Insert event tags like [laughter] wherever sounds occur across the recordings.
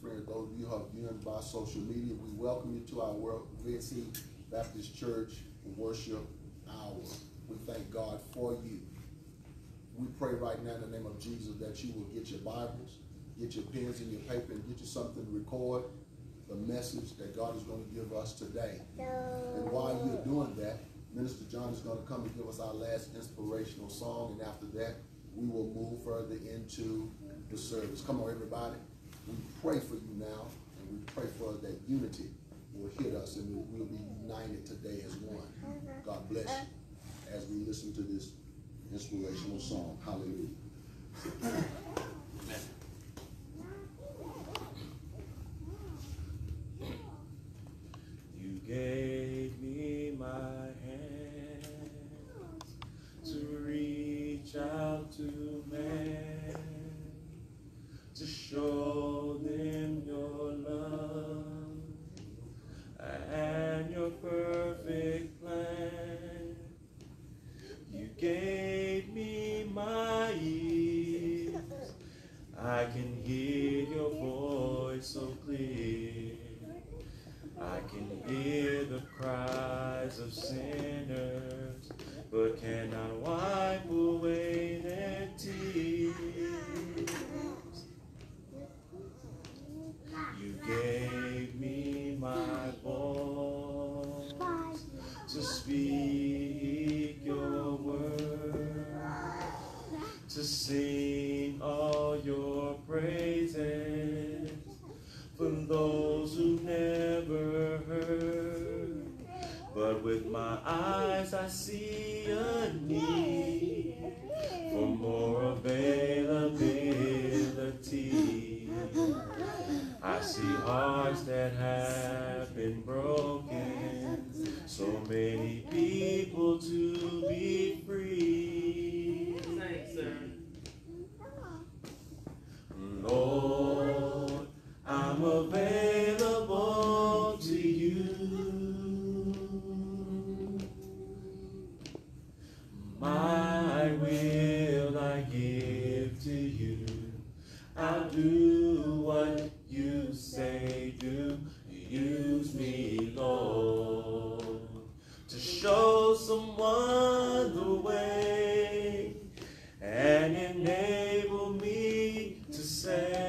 friends, those of you who have viewed by social media, we welcome you to our Red Sea Baptist Church Worship Hour. We thank God for you. We pray right now in the name of Jesus that you will get your Bibles, get your pens and your paper, and get you something to record the message that God is going to give us today. And while you're doing that, Minister John is going to come and give us our last inspirational song, and after that, we will move further into the service. Come on, everybody. We pray for you now, and we pray for that unity will hit us, and we'll be united today as one. Mm-hmm. God bless you as we listen to this inspirational song. Hallelujah. You gave me my hands to reach out to man, to show perfect plan. You gave me my ears, I can hear your voice so clear. I can hear the cries of sinners, but cannot wipe away their tears. You gave with my eyes I see a need for more availability. I see hearts that have been broken, so many people to be free. Lord, I'm available My will I give to you. I'll do what you say do. Use me, Lord, to show someone the way and enable me to say,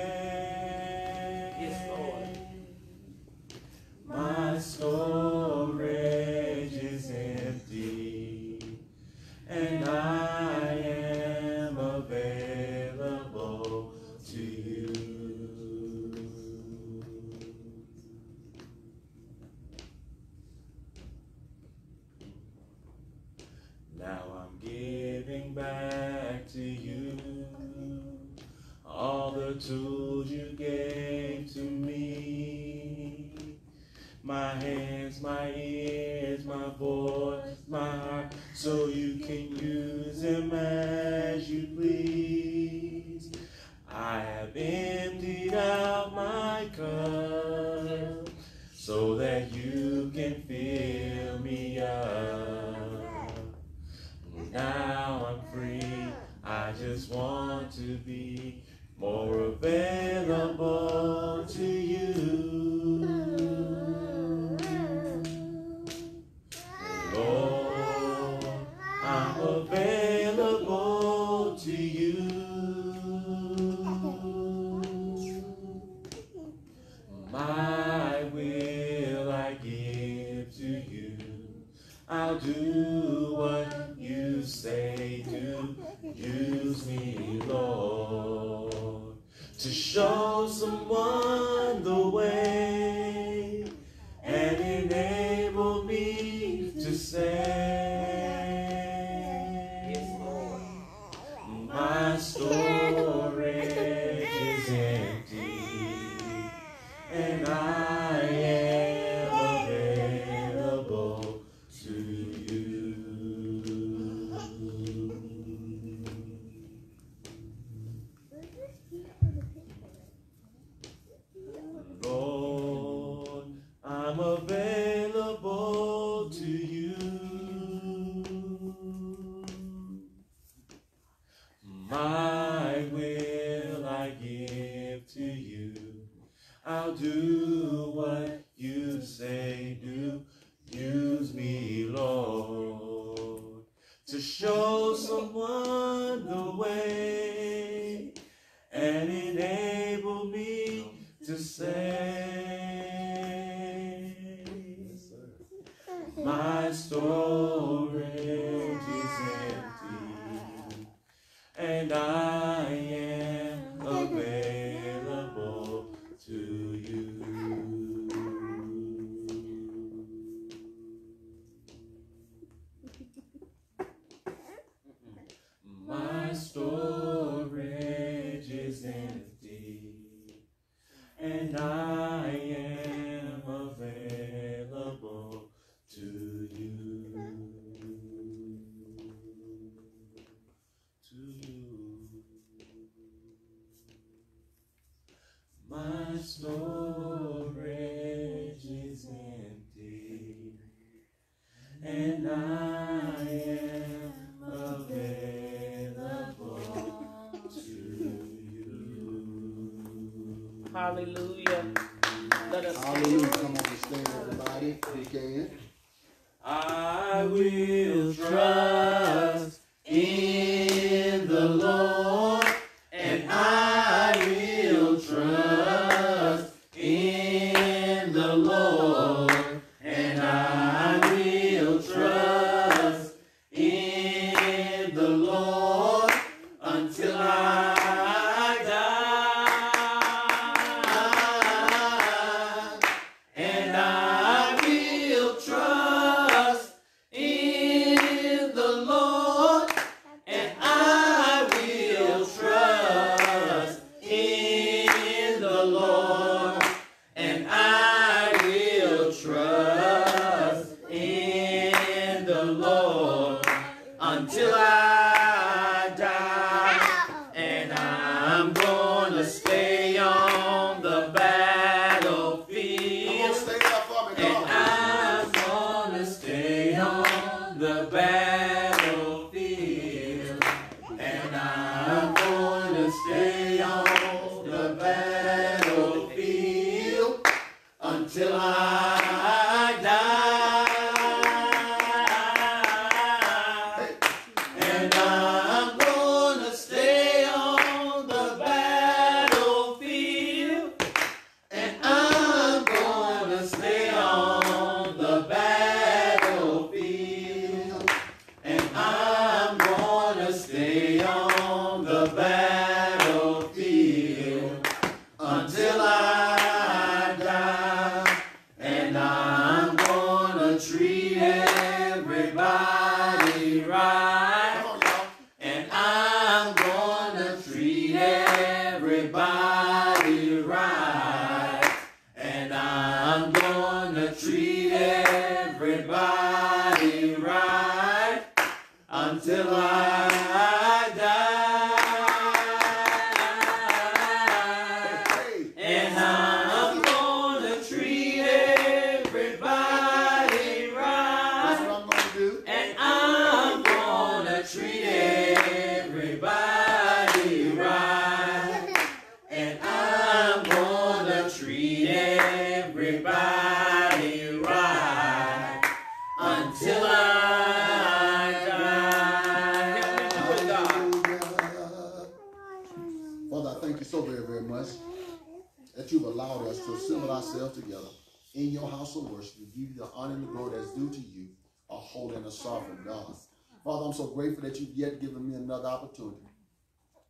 grateful that you've yet given me another opportunity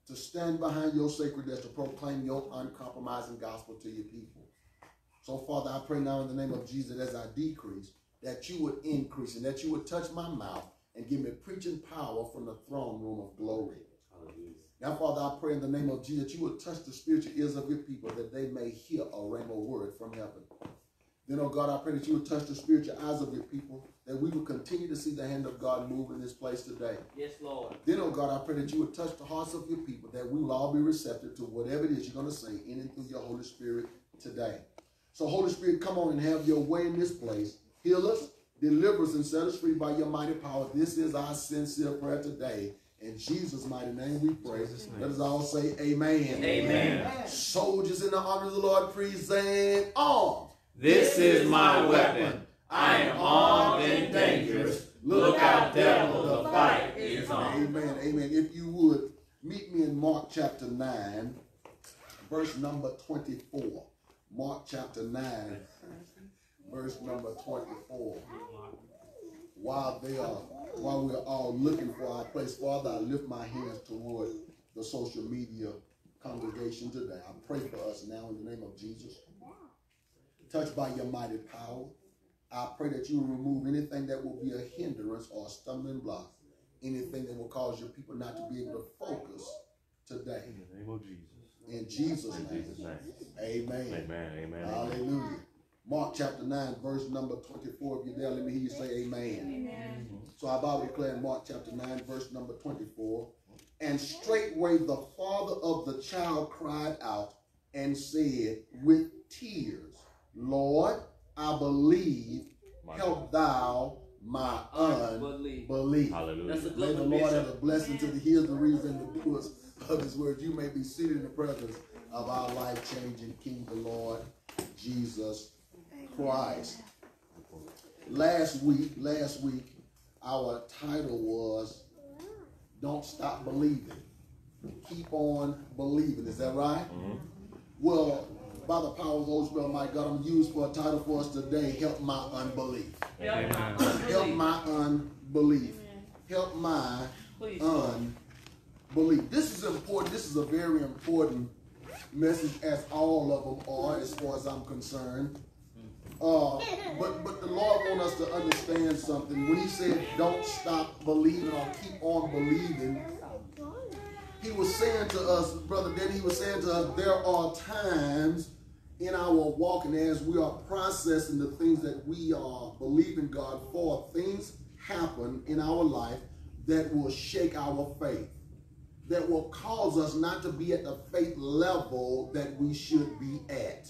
to stand behind your sacred desk to proclaim your uncompromising gospel to your people. So, Father, I pray now in the name of Jesus as I decrease, that you would increase and that you would touch my mouth and give me preaching power from the throne room of glory. Now, Father, I pray in the name of Jesus that you would touch the spiritual ears of your people that they may hear a rainbow word from heaven. Then, oh God, I pray that you would touch the spiritual eyes of your people, that we will continue to see the hand of God move in this place today. Yes, Lord. Then, oh God, I pray that you would touch the hearts of your people, that we will all be receptive to whatever it is you're going to say in and through your Holy Spirit today. So, Holy Spirit, come on and have your way in this place. Heal us, deliver us, and set us free by your mighty power. This is our sincere prayer today. In Jesus' mighty name we pray. Jesus' name. Let us all say amen. Amen. Soldiers in the army of the Lord, present arms. This is my weapon. I am armed and dangerous. Look out, devil, the fight is on. Amen. Amen. If you would meet me in Mark chapter 9, verse number 24. Mark chapter 9, verse number 24. While they are while we're all looking for our place, Father, I lift my hands toward the social media congregation today. I pray for us now in the name of Jesus. Touched by your mighty power. I pray that you will remove anything that will be a hindrance or a stumbling block, anything that will cause your people not to be able to focus today. In the name of Jesus. In Jesus' In name. Jesus' name. Amen. Amen. Amen. Amen. Hallelujah. Mark chapter 9, verse number 24. If you're there, let me hear you say amen. amen. So our Bible declares in Mark chapter 9, verse number 24. And straightway the father of the child cried out and said with tears, Lord, I believe, My help thou my Unbelief. unbelief. Hallelujah. That's a May the Lord have a blessing to the hearers, the readers, and the doers of his word. You may be seated in the presence of our life-changing King, the Lord Jesus Christ. Last week, last week, our title was Don't Stop Believing. Keep on believing. Is that right? Mm-hmm. Well, by the power of the Holy Spirit, my God, I'm going to use for a title for us today, Help My Unbelief. Help my Amen. Help unbelief. my unbelief. Help my Please. unbelief. This is important. This is a very important message, as all of them are, as far as I'm concerned. Uh, but but the Lord wants us to understand something. When He said, "Don't stop believing or keep on believing," He was saying to us, brother. Then He was saying to us, there are times in our walk, and as we are processing the things that we are believing God for, things happen in our life that will shake our faith, that will cause us not to be at the faith level that we should be at.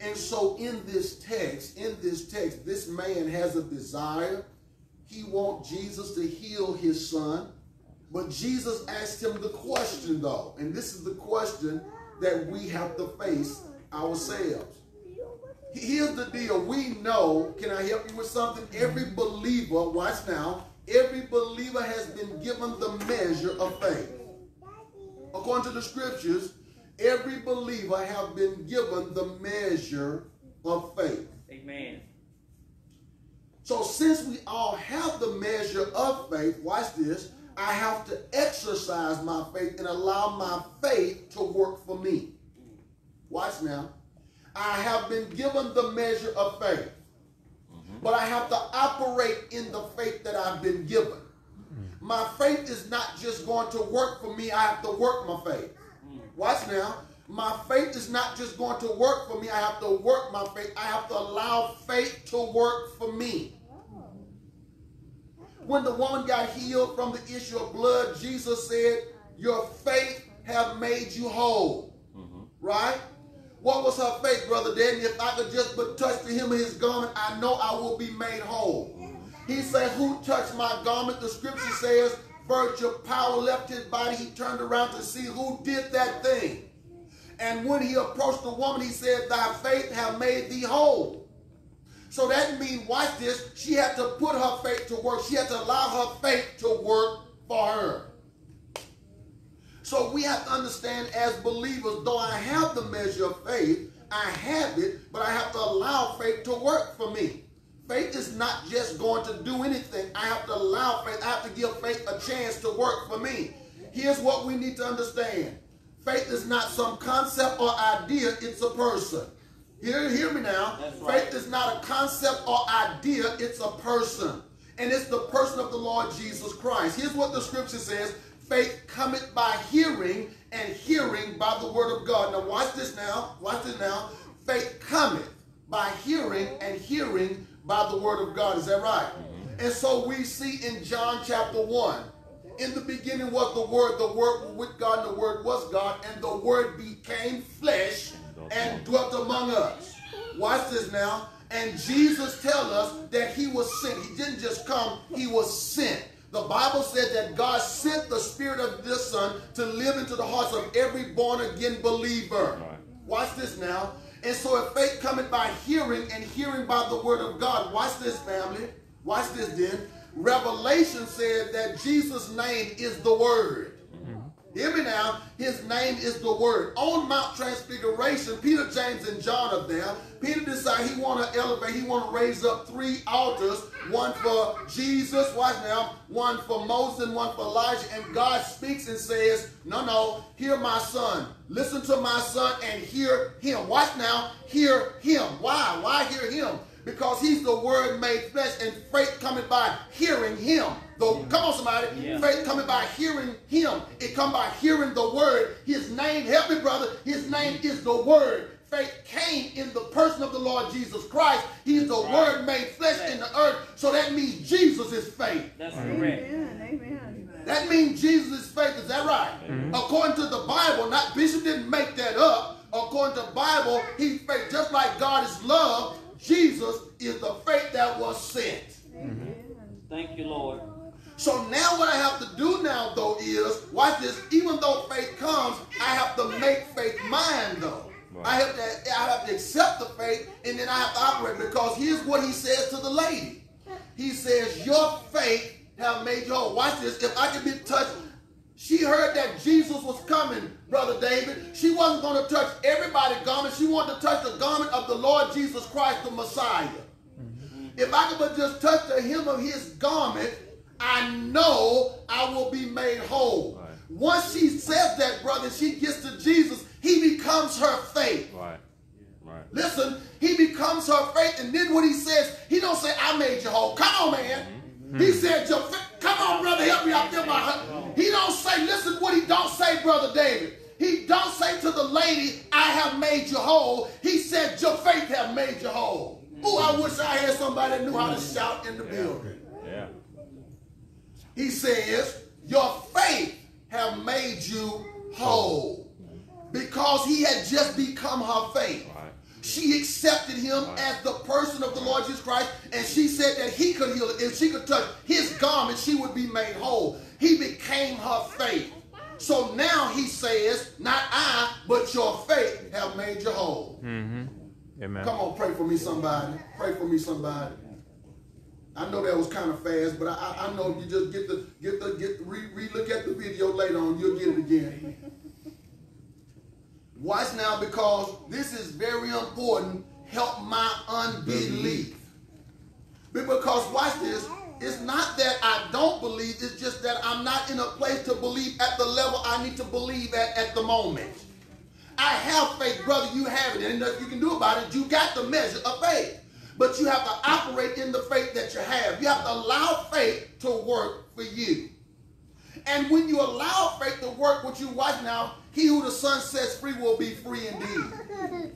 And so in this text, in this text, this man has a desire. He wants Jesus to heal his son. But Jesus asked him the question though, and this is the question that we have to face ourselves. Here's the deal. We know, can I help you with something? Every believer, watch now, every believer has been given the measure of faith. According to the scriptures, every believer have been given the measure of faith. Amen. So since we all have the measure of faith, watch this, I have to exercise my faith and allow my faith to work for me. Watch now. I have been given the measure of faith, but I have to operate in the faith that I've been given. My faith is not just going to work for me, I have to work my faith. Watch now. My faith is not just going to work for me, I have to work my faith. I have to allow faith to work for me. When the woman got healed from the issue of blood, Jesus said, Your faith have made you whole. Mm-hmm. Right? What was her faith, Brother Danny? If I could just but touch the hem of his garment, I know I will be made whole. He said, Who touched my garment? The scripture says, Virtue power left his body. He turned around to see who did that thing. And when he approached the woman, he said, Thy faith have made thee whole. So that means, watch this, she had to put her faith to work. She had to allow her faith to work for her. So we have to understand as believers, though I have the measure of faith, I have it, but I have to allow faith to work for me. Faith is not just going to do anything. I have to allow faith, I have to give faith a chance to work for me. Here's what we need to understand. Faith is not some concept or idea, it's a person. Hear, hear me now. Right. Faith is not a concept or idea, it's a person. And it's the person of the Lord Jesus Christ. Here's what the scripture says faith cometh by hearing, and hearing by the word of God. Now, watch this now. Watch this now. Faith cometh by hearing, and hearing by the word of God. Is that right? Mm-hmm. And so we see in John chapter 1 in the beginning was the Word, the Word was with God, and the Word was God, and the Word became flesh and dwelt among us. Watch this now. And Jesus tell us that he was sent. He didn't just come, he was sent. The Bible said that God sent the Spirit of this Son to live into the hearts of every born again believer. Right. Watch this now. And so if faith cometh by hearing and hearing by the word of God. Watch this, family. Watch this then. Revelation said that Jesus' name is the word. Hear me now. His name is the Word. On Mount Transfiguration, Peter, James, and John are there. Peter decided he want to elevate. He want to raise up three altars. One for Jesus, watch now. One for Moses, and one for Elijah. And God speaks and says, no, no, hear my son. Listen to my son and hear him. Watch now. Hear him. Why? Why hear him? Because he's the word made flesh and faith coming by hearing him. The, come on, somebody. Yeah. Faith coming by hearing him. It come by hearing the word. His name, help me, brother. His name is the word. Faith came in the person of the Lord Jesus Christ. He's the Right. word made flesh in the earth. So that means Jesus is faith. That's correct. Amen. Amen. That means Jesus is faith. Is that right? According to the Bible, not Bishop didn't make that up. According to the Bible, he's faith. Just like God is love, Jesus is the faith that was sent. Amen. Thank you, Lord. So now what I have to do now though is, watch this, even though faith comes, I have to make faith mine though. Right. I have to I have to accept the faith and then I have to operate because here's what he says to the lady. He says, Your faith have made you whole. Watch this. If I can be touched, she heard that Jesus was coming, Brother David. She wasn't going to touch everybody's garment. She wanted to touch the garment of the Lord Jesus Christ, the Messiah. Mm-hmm. If I could but just touch the hem of his garment, I know I will be made whole. Right. Once she says that, brother, she gets to Jesus, he becomes her faith. Right. Right. Listen, he becomes her faith, and then what he says, he don't say, I made you whole. Come on, man. Mm-hmm. He said, your fa- come on, brother, help me out there, my husband. He don't say, listen what he don't say, brother David. He don't say to the lady, I have made you whole. He said, your faith have made you whole. Ooh, I wish I had somebody that knew how to shout in the building. Yeah. He says, Your faith have made you whole. Because he had just become her faith. She accepted him as the person of the Lord Jesus Christ, and she said that he could heal it. If she could touch his garment, she would be made whole. He became her faith. So now he says, Not I, but your faith have made you whole. Mm-hmm. Amen. Come on, pray for me, somebody. Pray for me, somebody. I know that was kind of fast, but I, I, I know if you just get the get the get re, re look at the video later on, you'll get it again. Watch now because this is very important. Help my unbelief. Because watch this. It's not that I don't believe, it's just that I'm not in a place to believe at the level I need to believe at at the moment. I have faith, brother. You have it. And nothing you can do about it. You got the measure of faith. But you have to operate in the faith that you have. You have to allow faith to work for you. And when you allow faith to work, what you watch now, he who the Son sets free will be free indeed.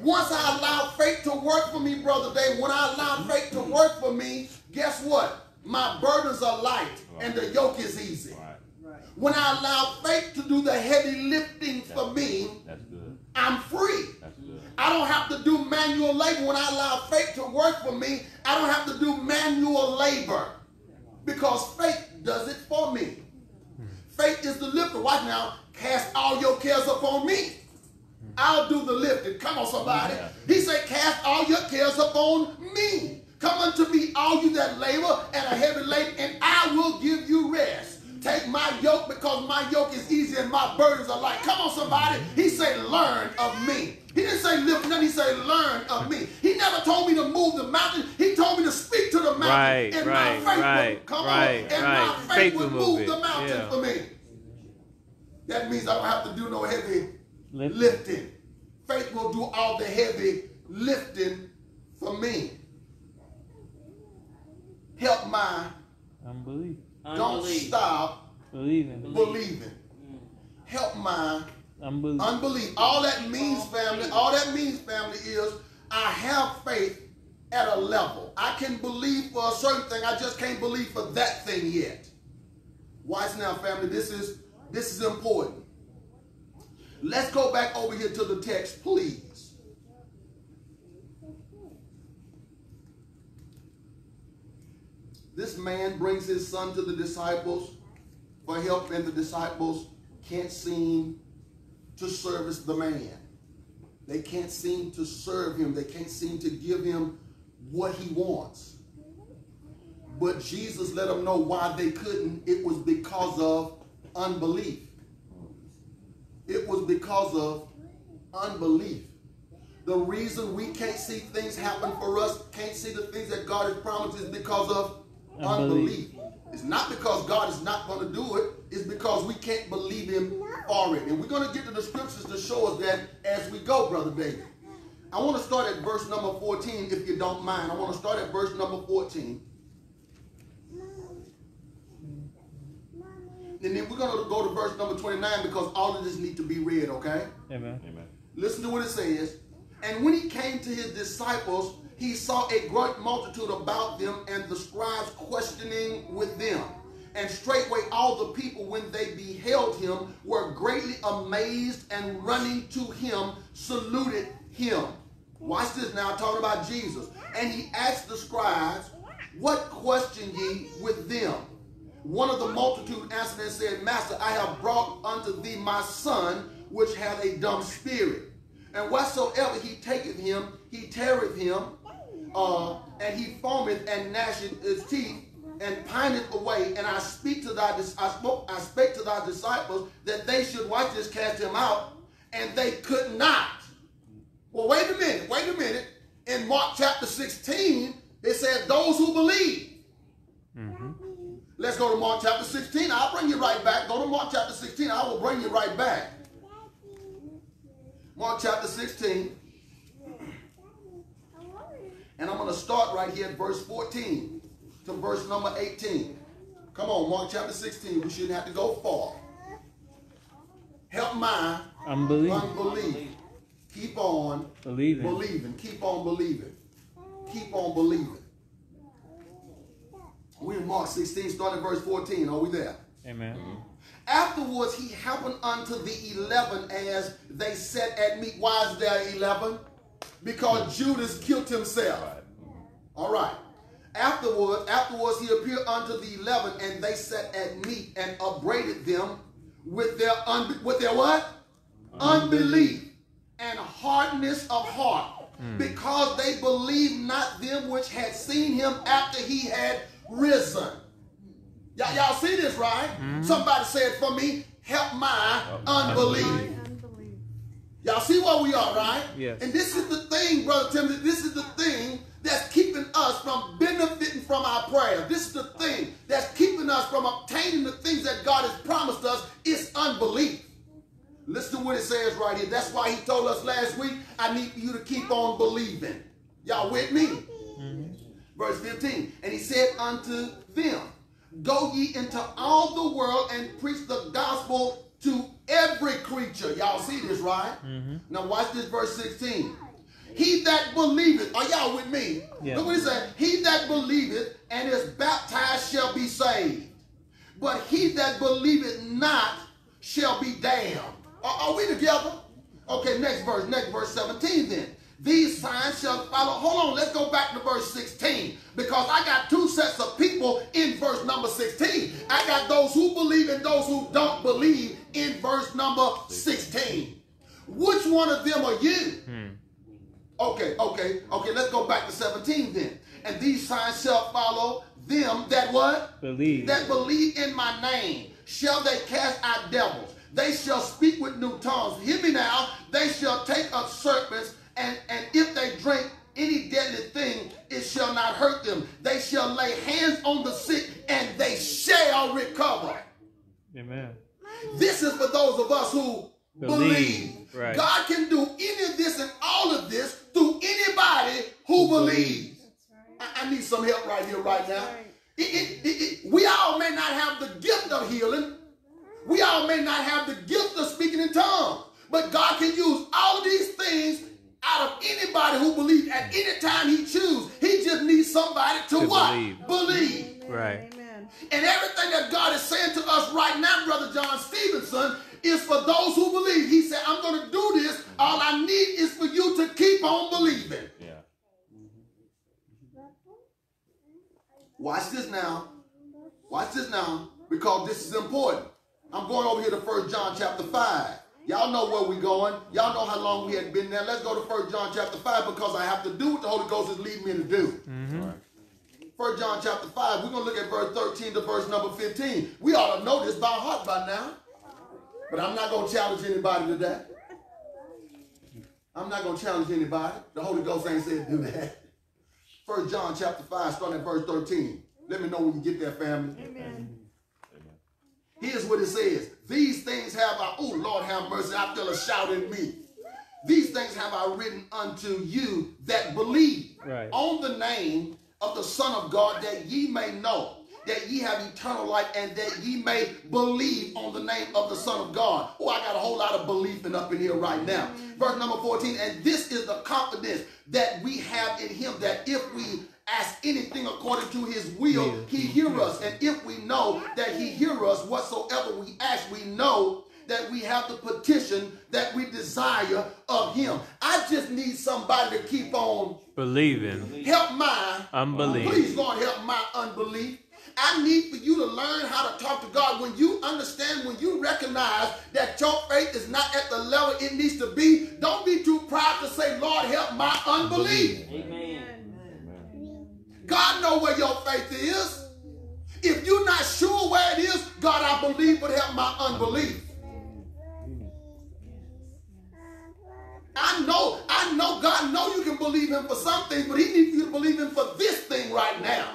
Once I allow faith to work for me, brother Dave, when I allow faith to work for me, guess what? My burdens are light and the yoke is easy. Right. Right. When I allow faith to do the heavy lifting for me, That's good. I'm free. That's good. I don't have to do manual labor. When I allow faith to work for me, I don't have to do manual labor because faith does it for me. Faith is the lifter. Watch now. Cast all your cares upon me. I'll do the lifting. Come on, somebody. Yeah. He said, Cast all your cares upon me. Come unto me, all you that labor and are heavy laden, and I will give you rest. Take my yoke because my yoke is easy and my burdens are light. Come on, somebody. He said, Learn of me. He didn't say lift nothing. He said, Learn of me. He never told me to move the mountain. Speak mountain. Right, and right, my faith right, would come right, on, and right. my faith, Faith would will move move the it. mountain Yeah. for me. That means I don't have to do no heavy Lift. lifting. Faith will do all the heavy lifting for me. Help my Unbelief. don't Unbelief. stop Believing. believing. Help my Unbelief. unbelief. All that means, family, all that means, family, is I have faith at a level. I can believe for a certain thing. I just can't believe for that thing yet. Watch now, family. This is this is important. Let's go back over here to the text, please. This man brings his son to the disciples for help, and the disciples can't seem to service the man. They can't seem to serve him. They can't seem to give him what he wants. But Jesus let them know why they couldn't. It was because of unbelief. It was because of unbelief. The reason we can't see things happen for us, can't see the things that God has promised is because of unbelief. Unbelief. It's not because God is not going to do it. It's because we can't believe him already. And we're going to get to the scriptures to show us that as we go, Brother David. I want to start at verse number 14, if you don't mind. I want to start at verse number 14. And then we're going to go to verse number 29 because all of this need to be read, okay? Amen. Amen. Listen to what it says. And when he came to his disciples, he saw a great multitude about them and the scribes questioning with them. And straightway all the people, when they beheld him, were greatly amazed and running to him, saluted him. Watch this now, talking about Jesus. And he asked the scribes, What question ye with them? One of the multitude answered and said, Master, I have brought unto thee my son, which hath a dumb spirit. And whatsoever he taketh him, he teareth him, uh, and he foameth and gnasheth his teeth, and pineth away. And I speak to thy, I spoke, I spake to thy disciples that they should watch this, cast him out, and they could not. Well, wait a minute, wait a minute. In Mark chapter 16, it said, Those who believe. Mm-hmm. Let's go to Mark chapter 16. I'll bring you right back. Go to Mark chapter 16. I will bring you right back. Mark chapter 16. And I'm going to start right here at verse 14 to verse number 18. Come on, Mark chapter 16. We shouldn't have to go far. Help my Unbelief. unbelief. Keep on Believing. believing. Keep on believing. Keep on believing. We're in Mark 16, starting verse 14. Are we there? Amen. Mm-hmm. Afterwards, he happened unto the eleven as they sat at meat. Why is there eleven? Because Judas killed himself. All right. Afterwards, afterwards he appeared unto the eleven, and they sat at meat and upbraided them with their with their what? Unbelief and hardness of heart, hmm. because they believed not them which had seen him after he had risen. Y'all, y'all see this, right? Hmm. Somebody said for me, help my uh, unbelief. unbelief. Y'all see where we are, right? Yes. And this is the thing, Brother Timothy, this is the thing that's keeping us from benefiting from our prayer. This is the thing that's keeping us from obtaining the things that God has promised us. It's unbelief. Listen to what it says right here. That's why he told us last week, I need you to keep on believing. Y'all with me? Mm-hmm. Verse 15. And he said unto them, Go ye into all the world and preach the gospel to every creature. Y'all see this, right? Mm-hmm. Now watch this verse 16. He that believeth, are y'all with me? Yeah. Look what he said. He that believeth and is baptized shall be saved. But he that believeth not shall be damned. Are, are we together? Okay, next verse, next verse 17 then. These signs shall follow. Hold on, let's go back to verse 16 because I got two sets of people in verse number 16. I got those who believe and those who don't believe in verse number 16. Which one of them are you? Hmm. Okay, okay, okay, let's go back to 17 then. And these signs shall follow them that what? Believe. That believe in my name. Shall they cast out devils? They shall speak with new tongues. Hear me now. They shall take up serpents, and, and if they drink any deadly thing, it shall not hurt them. They shall lay hands on the sick, and they shall recover. Amen. This is for those of us who believe. Believe, right. God can do any of this and all of this through anybody who believes. I, I need some help right here, right now. It- it- it- it- we all may not have the gift of healing. We all may not have the gift of speaking in tongues. But God can use all of these things out of anybody who believes at any time he chooses. He just needs somebody to, To what? believe. Believe. Right. Amen. And everything that God is saying to us right now, Brother John Stevenson, is for those who believe. He said, I'm going to do this. All I need is for you to keep on believing. Yeah. Watch this now. Watch this now, because this is important. I'm going over here to First John chapter 5. Y'all know where we're going. Y'all know how long we had been there. Let's go to First John chapter 5 because I have to do what the Holy Ghost is leading me to do. Mm-hmm. First John chapter 5, we're going to look at verse 13 to verse number 15. We ought to know this by heart by now. But I'm not going to challenge anybody today. I'm not going to challenge anybody. The Holy Ghost ain't said do that. First John chapter 5, starting at verse 13. Let me know when you get there, family. Amen. Here's what it says. These things have I, oh Lord have mercy, I feel a shout in me. These things have I written unto you that believe Right. on the name of the Son of God, that ye may know that ye have eternal life and that ye may believe on the name of the Son of God. Oh, I got a whole lot of believing up in here right now. Verse number 14, and this is the confidence that we have in him that if we ask anything according to his will, Will. he hear us. And if we know that he hear us whatsoever we ask, we know that we have the petition that we desire of him. I just need somebody to keep on Believing. help my Unbelief. Please, Lord, help my unbelief. I need for you to learn how to talk to God. When you understand, when you recognize that your faith is not at the level it needs to be, don't be too proud to say, Lord, help my unbelief. Amen. God know where your faith is. If you're not sure where it is, God, I believe, but help my unbelief. I know, I know God know you can believe him for something, but he needs you to believe him for this thing right now.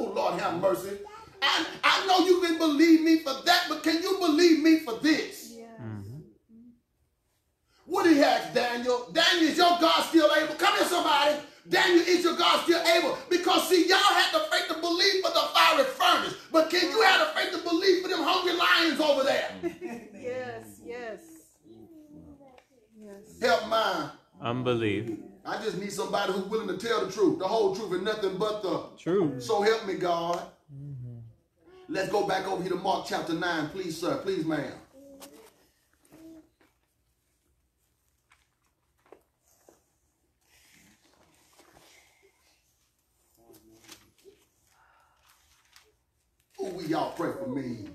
Oh, Lord have mercy. I, I know you can believe me for that, but can you believe me for this? Mm-hmm. What did he ask Daniel? Daniel, is your God still able? Come here, somebody. Daniel, is your God still able? Because see, y'all had the faith to believe for the fiery furnace, but can you have the faith to believe for them hungry lions over there? [laughs] Yes, yes. Yes. Help mine. Unbelief. I just need somebody who's willing to tell the truth, the whole truth, and nothing but the truth. So help me, God. Let's go back over here to Mark chapter 9, please, sir. Please, ma'am. We y'all pray for me.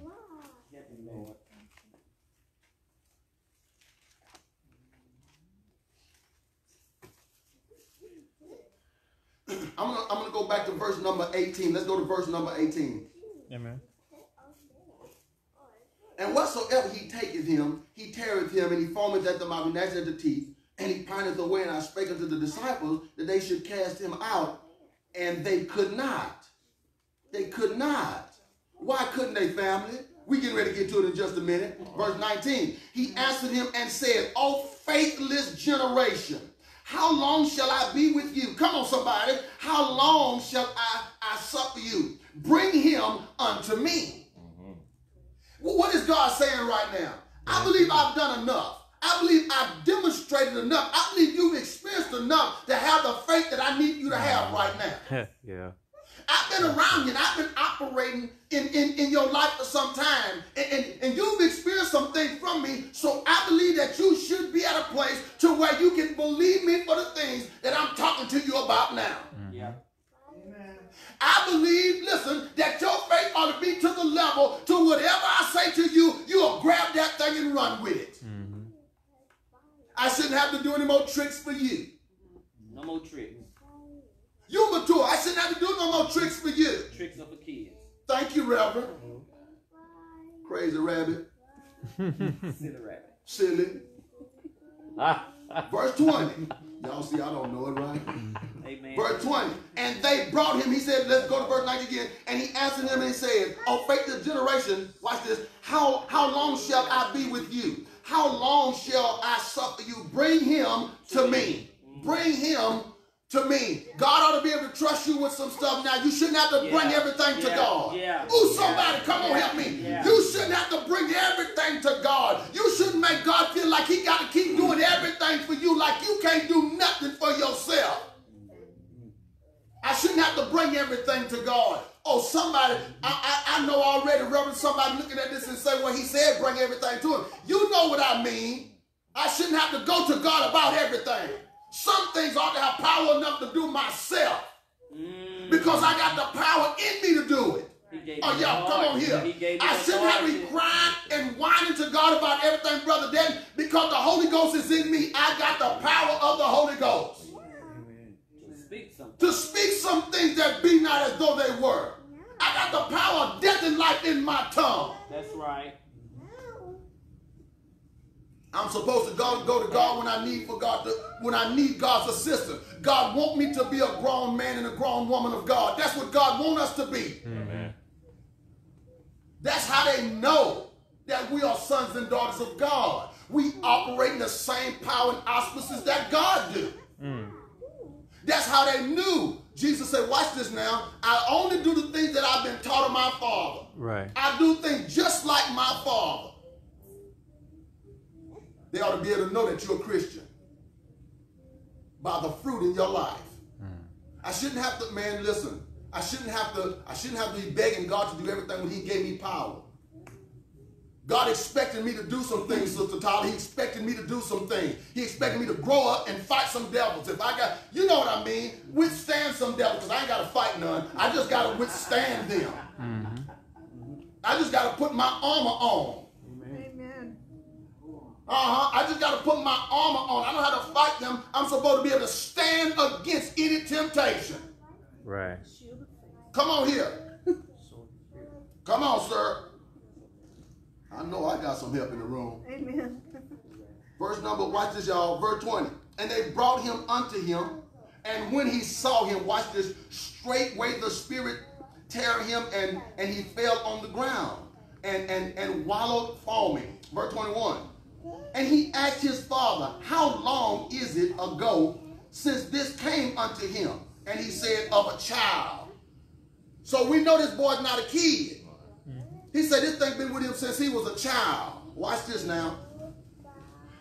I'm gonna, I'm gonna go back to verse number 18. Let's go to verse number 18. Amen. And whatsoever he taketh him, he teareth him, and he foameth at the mouth, and gnasheth at the teeth, and he pineth away. And I spake unto the disciples that they should cast him out, and they could not. They could not. Why couldn't they, family? We getting ready to get to it in just a minute. Verse 19. He answered him and said, O faithless generation, how long shall I be with you? Come on, somebody. How long shall I, I suffer you? Bring him unto me. Mm-hmm. Well, what is God saying right now? I mm-hmm. believe I've done enough. I believe I've demonstrated enough. I believe you've experienced enough to have the faith that I need you to have mm-hmm. right now. [laughs] yeah. I've been around you and I've been operating in, in, in your life for some time. And, and, and you've experienced some things from me. So I believe that you should be at a place to where you can believe me for the things that I'm talking to you about now. Mm-hmm. Yeah. I believe, listen, that your faith ought to be to the level to whatever I say to you, you'll grab that thing and run with it. Mm-hmm. I shouldn't have to do any more tricks for you. No more tricks. You mature. I shouldn't have to do no more tricks for you. Tricks are for kids. Thank you, Reverend. Crazy rabbit. [laughs] Silly rabbit. Silly. [laughs] Verse 20. Y'all see, I don't know it right. Amen. Verse 20. And they brought him, he said, let's go to verse 19 again. And he answered him and he said, Oh, faithless generation, watch this. How, how long shall I be with you? How long shall I suffer you? Bring him to me. Mm. Bring him to me. God ought to be able to trust you with some stuff now. You shouldn't have to bring Yeah. everything to God. Yeah. Ooh, somebody, Yeah. come on, Yeah. help me. Yeah. You shouldn't have to bring everything to God. You shouldn't make God feel like he got to keep doing everything for you, like you can't do nothing for yourself. I shouldn't have to bring everything to God. Oh, somebody, I, I, I know already, Reverend, somebody looking at this and say, well, he said bring everything to him. You know what I mean. I shouldn't have to go to God about everything. Some things ought to have power enough to do myself. Mm. Because I got the power in me to do it. Oh, y'all, come on here. He I shouldn't have to crying and whining to God about everything, Brother Dan, because the Holy Ghost is in me. I got the power of the Holy Ghost to speak to speak some things that be not as though they were. I got the power of death and life in my tongue. That's right. I'm supposed to go, go to God when I need for God to when I need God's assistance. God want me to be a grown man and a grown woman of God. That's what God want us to be. Amen. That's how they know that we are sons and daughters of God. We operate in the same power and auspices that God do. Mm. That's how they knew. Jesus said, watch this now. I only do the things that I've been taught of my Father. Right. I do things just like my Father. They ought to be able to know that you're a Christian by the fruit in your life. Mm. I shouldn't have to, man, listen. I shouldn't have to, I shouldn't have to be begging God to do everything when He gave me power. God expected me to do some things, Sister Tyler. He expected me to do some things. He expected me to grow up and fight some devils. If I got, you know what I mean, withstand some devils, because I ain't got to fight none. I just got to withstand them. Mm-hmm. I just got to put my armor on. Amen. Uh-huh. I just got to put my armor on. I know how to fight them. I'm supposed to be able to stand against any temptation. Right. Shield of faith. Come on here. Come on, sir. I know I got some help in the room. Amen. Verse number, watch this, y'all. Verse 20. And they brought him unto him. And when he saw him, watch this, straightway the spirit tear him and, and he fell on the ground and, and, and wallowed foaming. Verse 21. And he asked his father, How long is it ago since this came unto him? And he said, Of a child. So we know this boy's not a kid. He said this thing been with him since he was a child. Watch this now.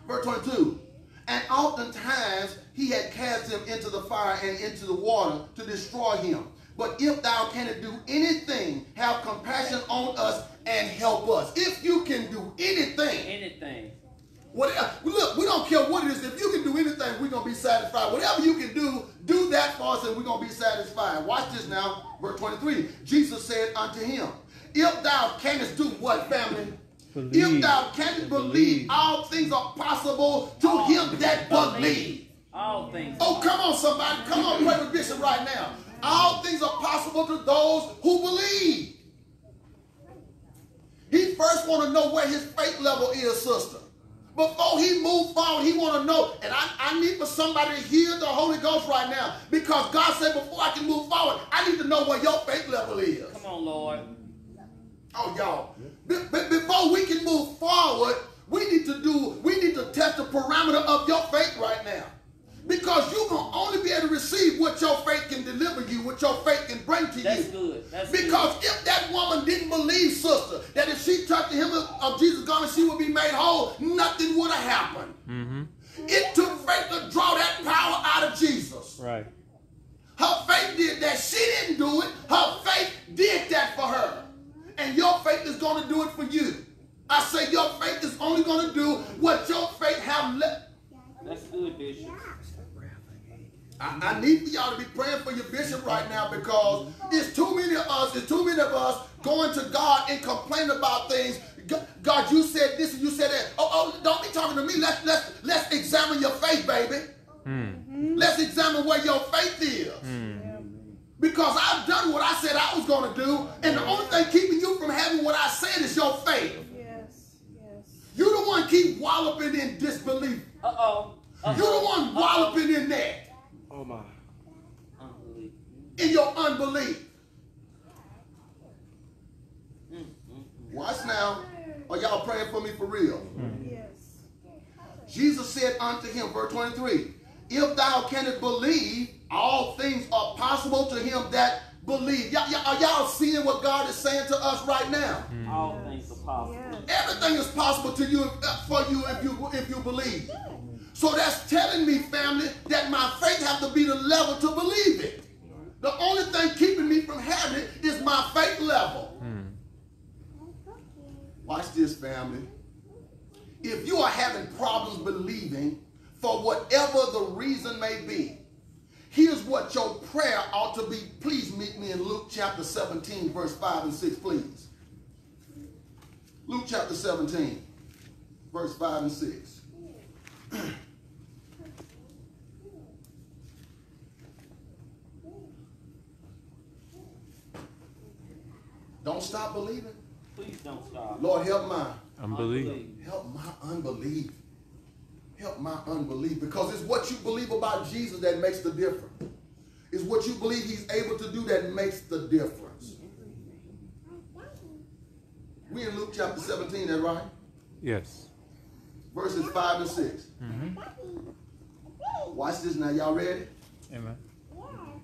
Verse 22. And oftentimes he had cast him into the fire and into the water to destroy him. But if thou canst do anything, have compassion on us and help us. If you can do anything, Anything. Whatever, look, we don't care what it is. If you can do anything, we're going to be satisfied. Whatever you can do, do that for us and we're going to be satisfied. Watch this now, verse 23. Jesus said unto him, If thou canst do what, family? If thou canst believe, Believe. all things are possible to him that believe. All things. Oh, come on, somebody. Come on, pray with Bishop right now. All things are possible to those who believe. He first want to know where his faith level is, sister. Before he move forward, he want to know. And I, I need for somebody to hear the Holy Ghost right now. Because God said, before I can move forward, I need to know where your faith level is. Come on, Lord. Oh, y'all. Be- be- before we can move forward, we need to do, we need to test the parameter of your faith right now. Because you can only be able to receive what your faith can deliver you, what your faith can bring to you. That's you. good. That's Because good. if that woman didn't believe, sister, that if she touched the hem of, of Jesus' garment, she would be made whole, nothing would have happened. Mm-hmm. It took faith to draw that power out of Jesus. Right. Her faith did that. She didn't do it. Her faith did that for her. And your faith is going to do it for you. I say your faith is only going to do what your faith have left. That's good, Bishop. I, I need for y'all to be praying for your bishop right now because it's too many of us, it's too many of us going to God and complaining about things. God, you said this and you said that. Oh, oh, don't be talking to me. Let's let's let's examine your faith, baby. Let's examine where your faith is. Because I've done what I said I was going to do, and the only thing keeping you from having what I said is your faith. Yes. Yes. You the one keep walloping in disbelief. Uh oh. You the one walloping in that, Oh my. Unbelief. in your unbelief. Mm. Watch now. Are y'all praying for me for real? Yes. Jesus said unto him, verse 23, If thou canst believe, all things are possible to him that believe. Y'all, y'all- are y'all seeing what God is saying to us right now? All things are possible. Yes. Everything is possible to you for you if you if you believe. So that's telling me, family, that my faith have to be the level to believe it. The only thing keeping me from having it is my faith level. Watch this, family. If you are having problems believing for whatever the reason may be, Here's what your prayer ought to be. Please meet me in Luke chapter 17, verse 5 and 6, please. Luke chapter 17, verse 5 and 6. [clears throat] Don't stop believing. Please don't stop. Lord, help my Unbelief. help my unbelief. Help my unbelief. Because it's what you believe about Jesus that makes the difference. It's what you believe he's able to do that makes the difference. We in Luke chapter 17, that right? Yes. Verses 5 and 6. Mm-hmm. Watch this now. Y'all ready? Amen.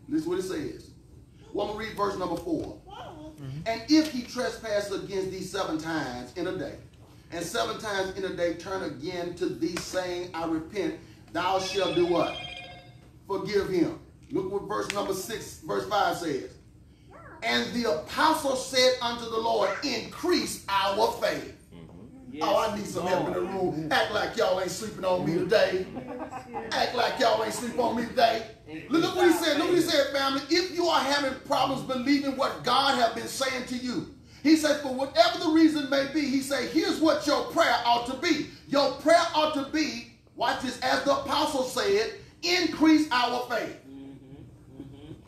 This is what it says. Well, I'm going to read verse number 4. Mm-hmm. And if he trespass against thee seven times in a day, and seven times in a day turn again to thee, saying, I repent, thou shalt do what? Forgive him. Look what verse number 6, verse 5 says. And the apostle said unto the Lord, Increase our faith. Yes, Oh, I need some help in the room. Act like y'all ain't sleeping on me today. Act like y'all ain't sleeping on me today. Look, what he said. Look what he said, family. If you are having problems believing what God have been saying to you, he said, for whatever the reason may be, he said, here's what your prayer ought to be. Your prayer ought to be, watch this, as the apostle said, increase our faith.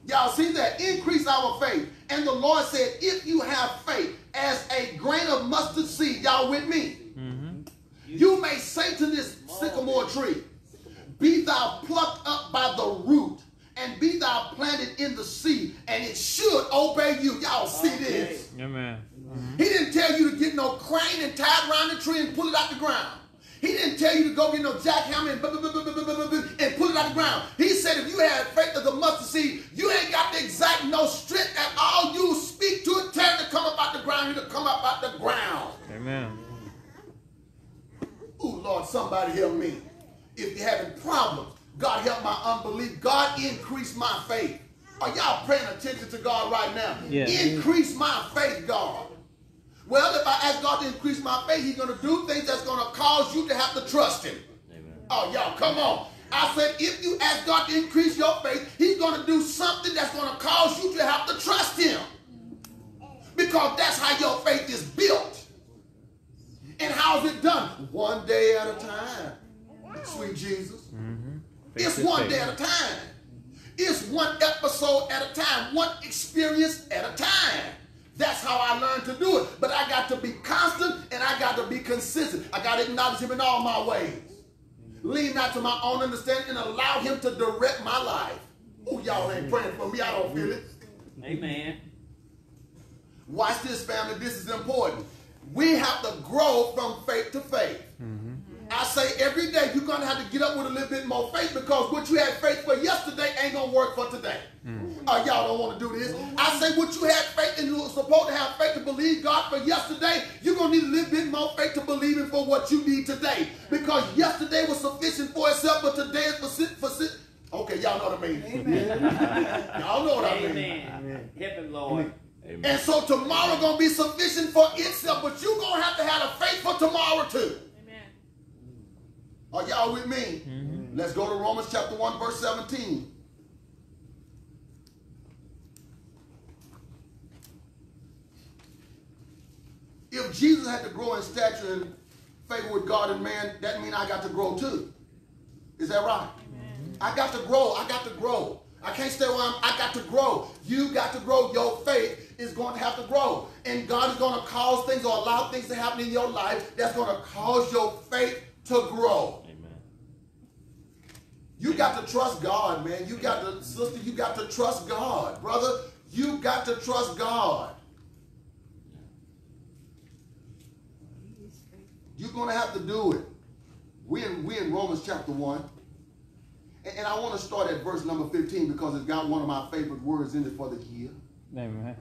Y'all see that? Increase our faith. And the Lord said, if you have faith as a grain of mustard seed, y'all with me? Mm-hmm. You may say to this sycamore tree, Be thou plucked up by the root, and be thou planted in the sea, and it should obey you. Y'all see this? Amen. He didn't tell you to get no crane and tie it around the tree and pull it out the ground. He didn't tell you to go get no jackhammer and, and pull it out the ground. He said if you had faith of the mustard seed, you ain't got the exact no strength at all. You speak to it, tell it to come up out the ground. You to come up out the ground. Amen. Ooh, Lord, somebody help me. If you're having problems, God help my unbelief. God increase my faith. Are y'all paying attention to God right now? Yeah. Increase my faith, God. Well, if I ask God to increase my faith, He's going to do things that's going to cause you to have to trust Him. Oh, y'all, come on. I said, if you ask God to increase your faith, He's going to do something that's going to cause you to have to trust Him. Because that's how your faith is built. And how's it done? One day at a time. Sweet Jesus. It's Faith to one day at a time. It's one episode at a time, one experience at a time. That's how I learned to do it. But I got to be constant and I got to be consistent. I got to acknowledge him in all my ways. Lean not to my own understanding and allow him to direct my life. Oh, y'all ain't praying for me. I don't feel it. Amen. Watch this, family. This is important. We have to grow from faith to faith. Hmm. I say every day you're going to have to get up with a little bit more faith because what you had faith for yesterday ain't going to work for today. Oh, y'all don't want to do this. I say what you had faith and you were supposed to have faith to believe God for yesterday, you're going to need a little bit more faith to believe Him for what you need today. Because yesterday was sufficient for itself, but today is for, for, for Okay, y'all know what I mean. [laughs] y'all know what I mean. Amen. Help him, Lord. Amen. And so tomorrow gonna be sufficient for itself, but you gonna have to have a faith for tomorrow too. Are y'all with me? Mm-hmm. Let's go to Romans chapter 1, verse 17. If Jesus had to grow in stature and favor with God and man, that means I got to grow too. Is that right? I got to grow. I got to grow. I can't stay where I'm. I got to grow. You got to grow. Your faith is going to have to grow. And God is going to cause things or allow things to happen in your life that's going to cause your faith to grow. You got to trust God, man. You got to, sister, you got to trust God. Brother, you got to trust God. You're going to have to do it. We're in, we in Romans chapter 1. And, and I want to start at verse number 15 because it's got one of my favorite words in it for the year. Amen.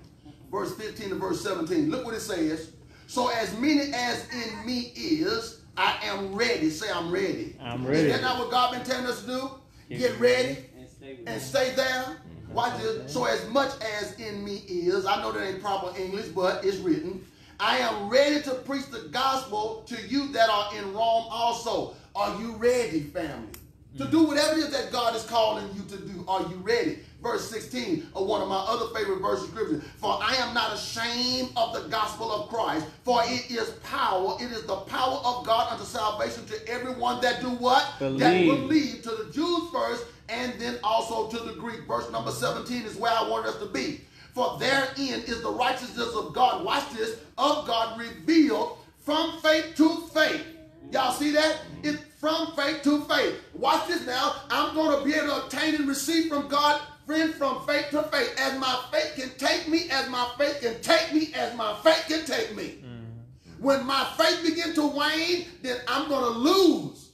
Verse 15 to verse 17. Look what it says. So as many as in me is, I am ready. Say I'm ready. I'm ready. Is ready. that not what God been telling us to do? Get ready And stay with and stay there. Mm-hmm. Watch this. So as much as in me is, I know that ain't proper English, but it's written. I am ready to preach the gospel to you that are in Rome also. Are you ready, family? to mm-hmm. do whatever it is that God is calling you to do. Are you ready? Verse 16 of one of my other favorite verses of scripture. For I am not ashamed of the gospel of Christ, for it is power. It is the power of God unto salvation to everyone that do what? That Believe. believe to the Jews first, and then also to the Greek. Verse number 17 is where I want us to be. For therein is the righteousness of God. Watch this. Of God revealed from faith to faith. Y'all see that? It's from faith to faith. Watch this now. I'm going to be able to obtain and receive from God, friend, from faith to faith. As my faith can take me, as my faith can take me, as my faith can take me. Mm-hmm. When my faith begin to wane, then I'm going to lose.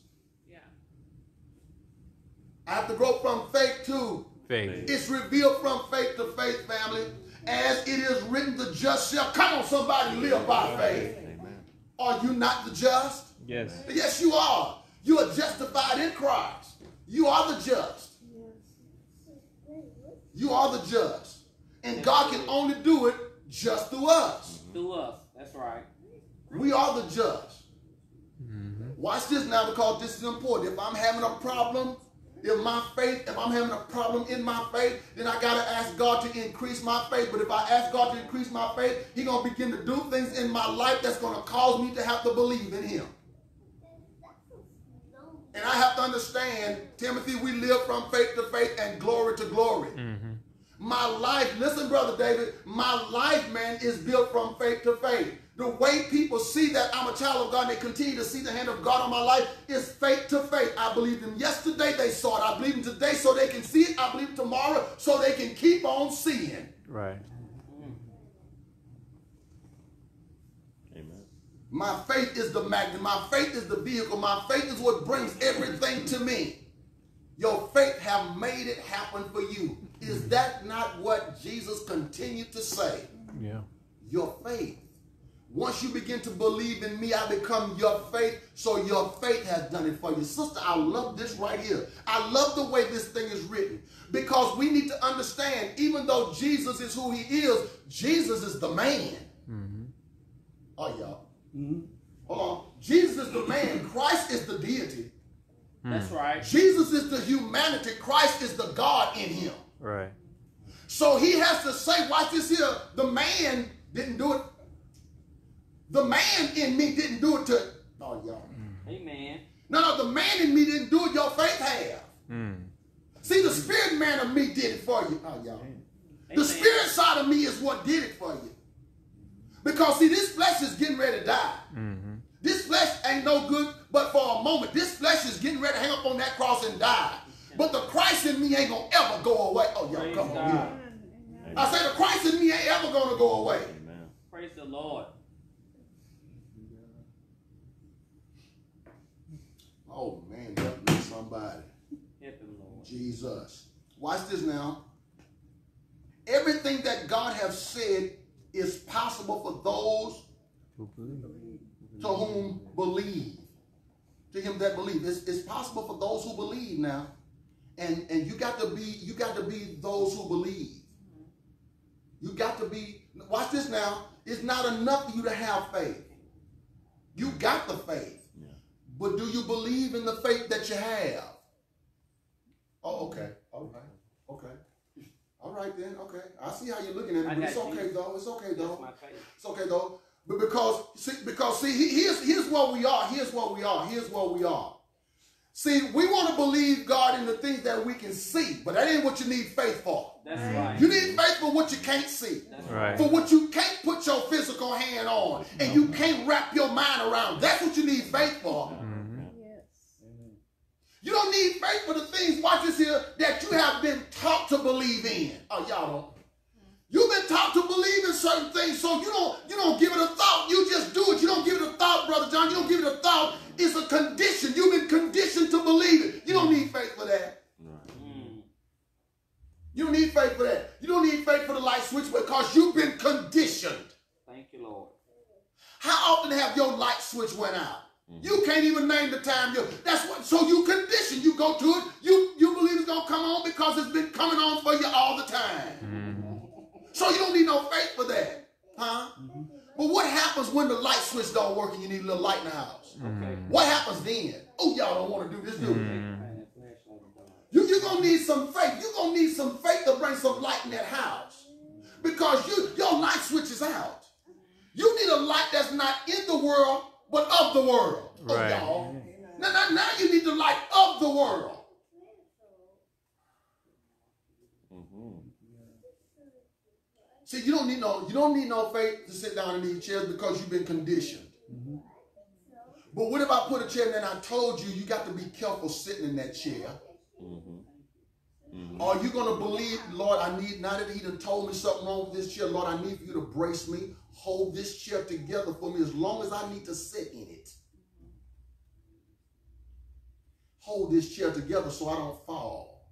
Yeah. I have to grow from faith to Faith. It's revealed from faith to faith, family. As it is written, the just shall. Come on, somebody, live by faith. Amen. Are you not the just? Yes. Yes, you are. You are justified in Christ. You are the just. You are the judge. And God can only do it just through us. Through us. That's right. We are the just. Watch this now because this is important. If I'm having a problem, if my faith, if I'm having a problem in my faith, then I gotta ask God to increase my faith. But if I ask God to increase my faith, He gonna begin to do things in my life that's gonna cause me to have to believe in Him. And I have to understand, Timothy, we live from faith to faith and glory to glory. Mm. My life, listen, Brother David, my life, man, is built from faith to faith. The way people see that I'm a child of God and they continue to see the hand of God on my life is faith to faith. I believe them yesterday, they saw it. I believe them today so they can see it. I believe tomorrow so they can keep on seeing. Right. Amen. My faith is the magnet. My faith is the vehicle. My faith is what brings everything to me. Your faith have made it happen for you. Is that not what Jesus continued to say? Yeah. Your faith. Once you begin to believe in me, I become your faith. So your faith has done it for you. Sister, I love this right here. I love the way this thing is written. Because we need to understand, even though Jesus is who he is, Jesus is the man. Mm-hmm. Oh, y'all. Mm-hmm. Hold on. Jesus is the man. Christ is the deity. That's hmm. right. Jesus is the humanity. Christ is the God in him. Right. So he has to say, watch this here. The man didn't do it. The man in me didn't do it to. Oh, y'all. Amen. No, no, the man in me didn't do it. Your faith have. Mm. See, the spirit man of me did it for you. Oh, y'all. The spirit side of me is what did it for you. Because see, this flesh is getting ready to die. Mm-hmm. This flesh ain't no good, but for a moment, this flesh is getting ready to hang up on that cross and die. But the Christ in me ain't gonna ever go away. Oh, y'all, Praise come on God. here. I say the Christ in me ain't ever gonna go away. Amen. Praise the Lord. Oh man, help me somebody. Help him, Lord. Jesus. Watch this now. Everything that God has said is possible for those to whom believe. To him that believe. It's, it's possible for those who believe now. And and you got to be you got to be those who believe. You got to be watch this now. It's not enough for you to have faith. You got the faith. Yeah. But do you believe in the faith that you have? Oh, okay. All right. Okay. All right then. Okay. I see how you're looking at it, but it's okay you. though. It's okay though. It's okay though. But because see, because see, here's here's what we are. Here's what we are. Here's what we are. See, we want to believe God in the things that we can see, but that ain't what you need faith for. That's mm. right. You need faith for what you can't see. That's Right. For what you can't put your physical hand on and you mm-hmm. can't wrap your mind around. That's what you need faith for. Yes. You don't need faith for the things, watch this here, that you have been taught to believe in. Oh, y'all don't. You've been taught to believe in certain things, so you don't you don't give it a thought. You just do it. You don't give it a thought, brother John. You don't give it a thought. It's a condition. You've been conditioned to believe it. You don't need faith for that. Mm. You don't need faith for that. You don't need faith for the light switch because you've been conditioned. Thank you, Lord. How often have your light switch went out? You can't even name the time you that's what so you condition. You go to it, you you believe it's gonna come on because it's been coming on for you all the time. So you don't need no faith for that. Huh? But what happens when the light switch don't work and you need a little light in the house? Okay. What happens then? Oh, y'all don't want to do this, do? Man. Mm. You, you're gonna need some faith. You're gonna need some faith to bring some light in that house. Because you your light switches out. You need a light that's not in the world, but of the world. Oh, Right. y'all. Now, now, now you need the light of the world. See, you don't need no you don't need no faith to sit down in these chairs because you've been conditioned. Mm-hmm. But what if I put a chair in there and I told you you got to be careful sitting in that chair? Mm-hmm. Are mm-hmm. you gonna believe, Lord, I need now that he done told me something wrong with this chair, Lord, I need for you to brace me, hold this chair together for me as long as I need to sit in it. Hold this chair together so I don't fall.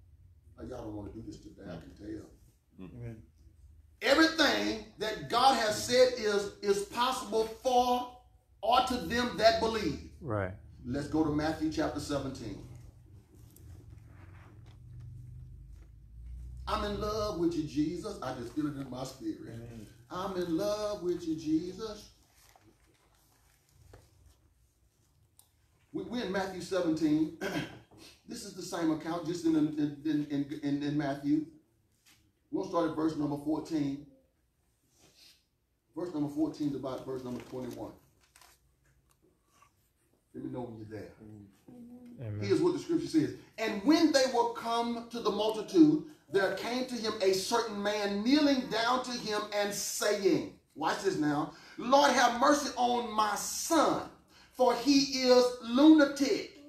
Now, y'all don't want to do this today, I can tell. Everything that God has said is, is possible for or to them that believe. Right. Let's go to Matthew chapter 17. I'm in love with you, Jesus. I just feel it in my spirit. I'm in love with you, Jesus. We- We're in Matthew 17. [clears throat] this is the same account, just in, in, in, in, in, in Matthew. We'll start at verse number 14. Verse number 14 is about verse number 21. Let me know when you're there. Amen. Here's what the scripture says. And when they were come to the multitude, there came to him a certain man kneeling down to him and saying, Watch this now, Lord, have mercy on my son, for he is lunatic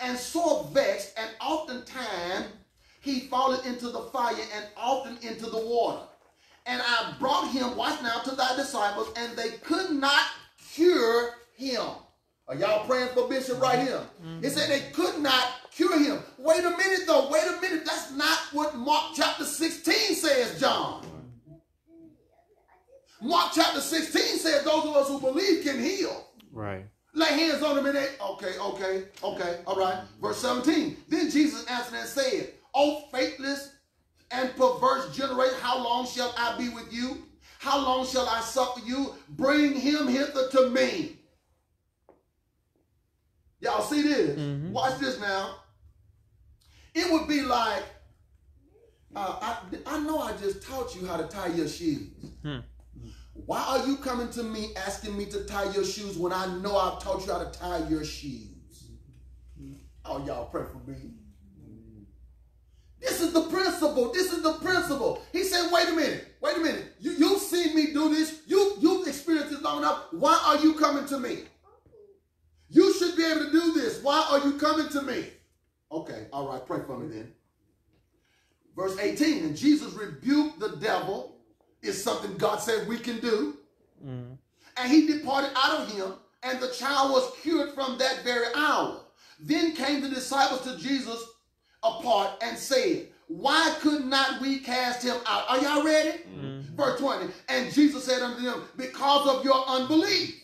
and sore vexed, and oftentimes he falleth into the fire and often into the water. And I brought him, watch now, to thy disciples, and they could not cure him. Are y'all praying for Bishop right here? He said they could not cure him. Wait a minute, though. Wait a minute. That's not what Mark chapter 16 says, John. Mark chapter 16 says those of us who believe can heal. Right. Lay hands on them and they, okay, okay, okay, all right. Verse 17. Then Jesus answered and said, O faithless and perverse generation, how long shall I be with you? How long shall I suffer you? Bring him hither to me. Y'all see this? Watch this now. It would be like, uh, I, I know I just taught you how to tie your shoes. Why are you coming to me asking me to tie your shoes when I know I've taught you how to tie your shoes? Oh, y'all pray for me. This is the principle. This is the principle. He said, wait a minute. Wait a minute. You, you've seen me do this. You, you've experienced this long enough. Why are you coming to me? You should be able to do this. Why are you coming to me? Okay, all right. Pray for me then. Verse 18, and Jesus rebuked the devil. Is something God said we can do. Mm. And he departed out of him, and the child was cured from that very hour. Then came the disciples to Jesus apart and said, Why could not we cast him out? Are y'all ready? Mm-hmm. Verse 20. And Jesus said unto them, Because of your unbelief.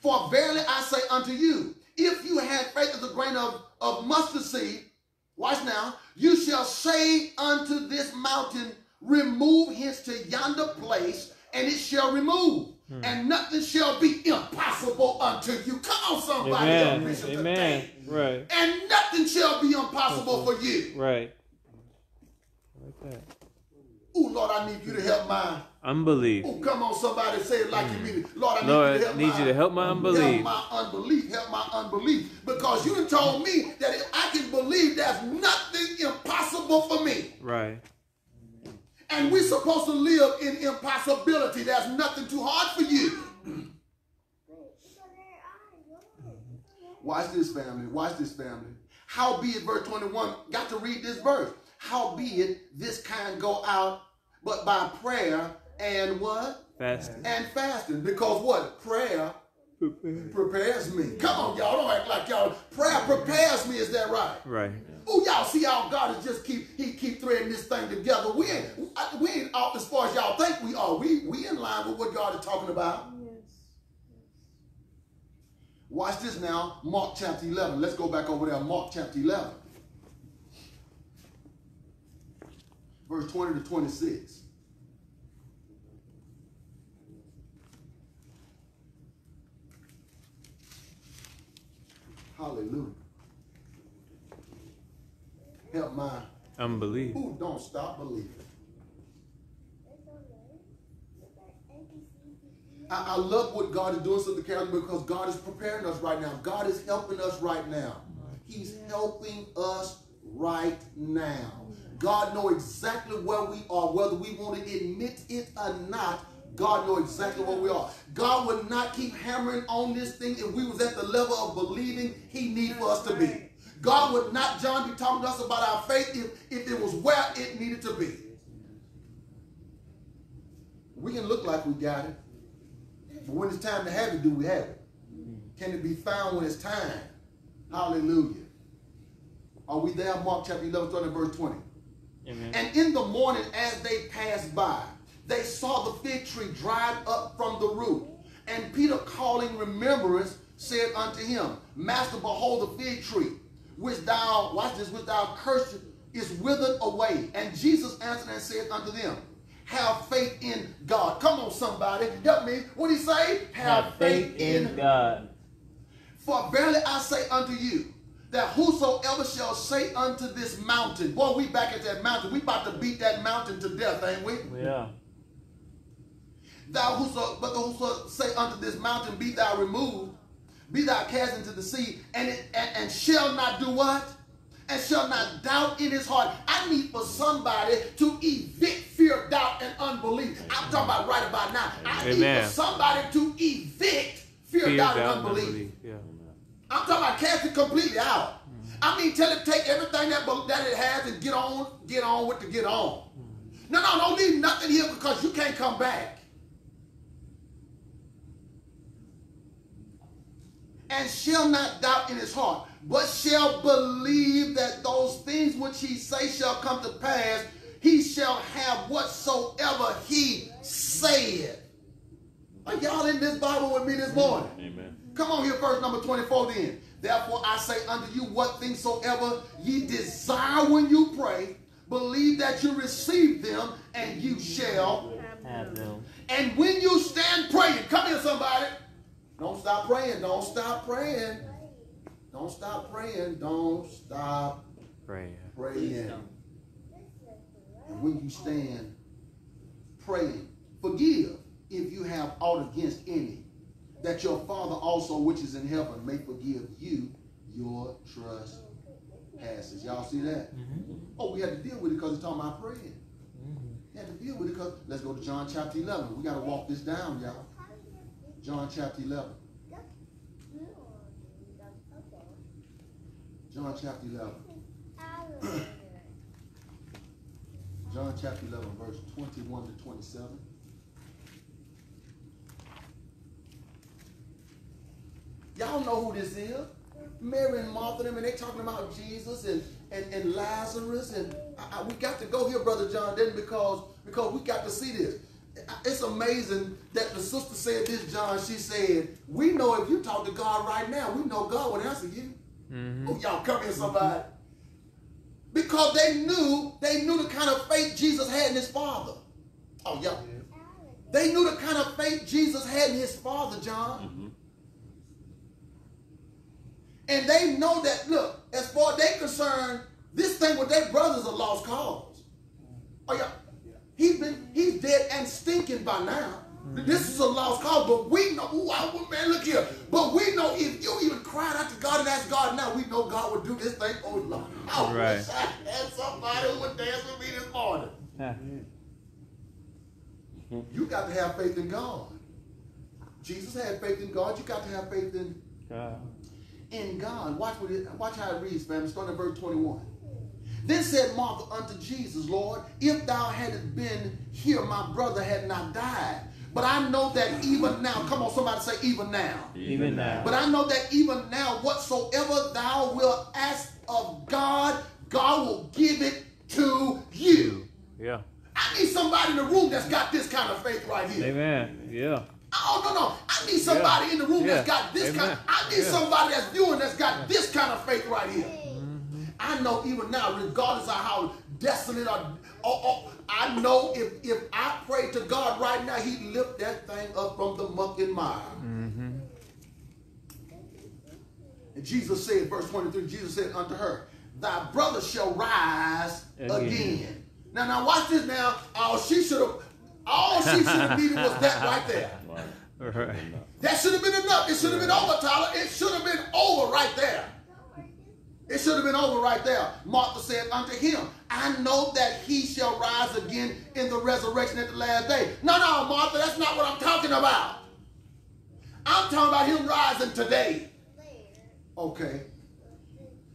For verily I say unto you, if you had faith as a grain of, of mustard seed, watch now, you shall say unto this mountain, remove hence to yonder place, and it shall remove. Hmm. And nothing shall be impossible unto you. Come on, somebody. Amen. up, Bishop, Amen. Right. And nothing shall be impossible mm-hmm. for you. Right. Like that. Oh, Lord, I need you to help my. Unbelief. Oh, come on, somebody say it like you hmm. mean it. Lord, I need Lord, you to help need my, you to help my Help unbelief. my unbelief. Help my unbelief. Because you done told me that if I can believe, there's nothing impossible for me. Right. And we're supposed to live in impossibility. There's nothing too hard for you. Watch this, family. Watch this, family. Howbeit, verse 21, got to read this verse. Howbeit, this kind go out, but by prayer and what? Fasting. And fasting. Because what? Prayer prepares me. Come on, y'all. Don't act like y'all. Prayer prepares me. Is that right? Right. Oh, y'all see how God is just keep he keep threading this thing together. We ain't we ain't off as far as y'all think we are. We we in line with what God is talking about. Yes. Watch this now. Mark chapter 11. Let's go back over there. Mark chapter 11. Verse 20 to 26. Hallelujah. Help my Unbelief. who don't stop believing. I, I love what God is doing, Sister Carolyn, because God is preparing us right now. God is helping us right now. He's helping us right now. God knows exactly where we are, whether we want to admit it or not. God knows exactly where we are. God would not keep hammering on this thing if we was at the level of believing He needed for us to be. God would not, John, be talking to us about our faith if, if it was where it needed to be. We can look like we got it, but when it's time to have it, do we have it? Can it be found when it's time? Hallelujah. Are we there? Mark chapter 11, 30, verse 20. Amen. And in the morning, as they passed by, they saw the fig tree dried up from the root. And Peter, calling remembrance, said unto him, Master, behold the fig tree, which thou, watch this, which thou cursed, is withered away. And Jesus answered and said unto them, Have faith in God. Come on, somebody, help me. What did he say? Have, faith, in God. for verily I say unto you, that whosoever shall say unto this mountain, boy, we back at that mountain. We about to beat that mountain to death, ain't we? Yeah. Thou whoso, but whoso say unto this mountain, be thou removed, be thou cast into the sea, and it and, and shall not do what? And shall not doubt in his heart. I need for somebody to evict fear, doubt, and unbelief. I'm talking about right about now. I need for somebody to evict fear, Fear, doubt, doubt, and and unbelief. unbelief. Yeah. I'm talking about cast it completely out. I mean, tell it take everything that that it has and get on, get on with the get on. No, no, don't leave nothing here because you can't come back. And shall not doubt in his heart, but shall believe that those things which he say shall come to pass. He shall have whatsoever he said. Are y'all in this Bible with me this morning? Amen. Come on here, verse number 24 then. Therefore I say unto you, what things soever ye desire when you pray, believe that you receive them, and you shall. Have them. And when you stand praying, come here, somebody. Don't stop praying. Don't stop praying. Don't stop praying. Don't stop Pray. praying. And when you stand praying, forgive if you have aught against any, that your Father also which is in heaven may forgive you your trespasses. Y'all see that? Mm-hmm. Oh, we had to deal with it because it's talking about praying. Mm-hmm. We had to deal with it because let's go to John chapter 11. We got to walk this down, y'all. John chapter 11. John chapter 11. John chapter 11, verse 21 to 27. Y'all know who this is. Mary and Martha them, and they talking about Jesus and, and, and Lazarus. And I, I- we got to go here, Brother John, then because, because we got to see this. It's amazing that the sister said this, John. She said, we know if you talk to God right now, we know God would answer you. Mm-hmm. Oh, y'all come here, somebody. Because they knew, they knew the kind of faith Jesus had in his father. Oh, y'all. They knew the kind of faith Jesus had in his father, John. And they know that, look, as far as they're concerned, this thing with their brothers a lost cause. Oh, yeah. He's been, he's dead and stinking by now. This is a lost cause, but we know, ooh, I, man, look here. But we know if you even cried out to God and asked God now, we know God would do this thing. Oh, Lord. I Right. wish I had somebody who would dance with me this morning. You got to have faith in God. Jesus had faith in God. You got to have faith in God. in God. Watch what it, watch how it reads, fam. Starting at verse 21. Then said Martha unto Jesus, Lord, if thou hadst been here, my brother had not died. But I know that even now, come on, somebody say even now. Even now. But I know that even now, whatsoever thou wilt ask of God, God will give it to you. Yeah. I need somebody in the room that's got this kind of faith right here. Amen. Yeah. Oh no no! I need somebody Yeah. in the room that's got this Amen. kind. I need Yeah. somebody that's doing that's got this kind of faith right here. I know even now, regardless of how desolate or, or, or I know if if I pray to God right now, He lift that thing up from the muck and mire. And Jesus said, verse 23, Jesus said unto her, thy brother shall rise again. Again. Now, now watch this. Now, all she should have, all she should have needed was that right there. [laughs] Right. That should have been enough. It should have been over, Tyler. It should have been over right there. It should have been over right there. Martha said unto him, I know that he shall rise again in the resurrection at the last day. No, no, Martha, that's not what I'm talking about. I'm talking about him rising today. Okay.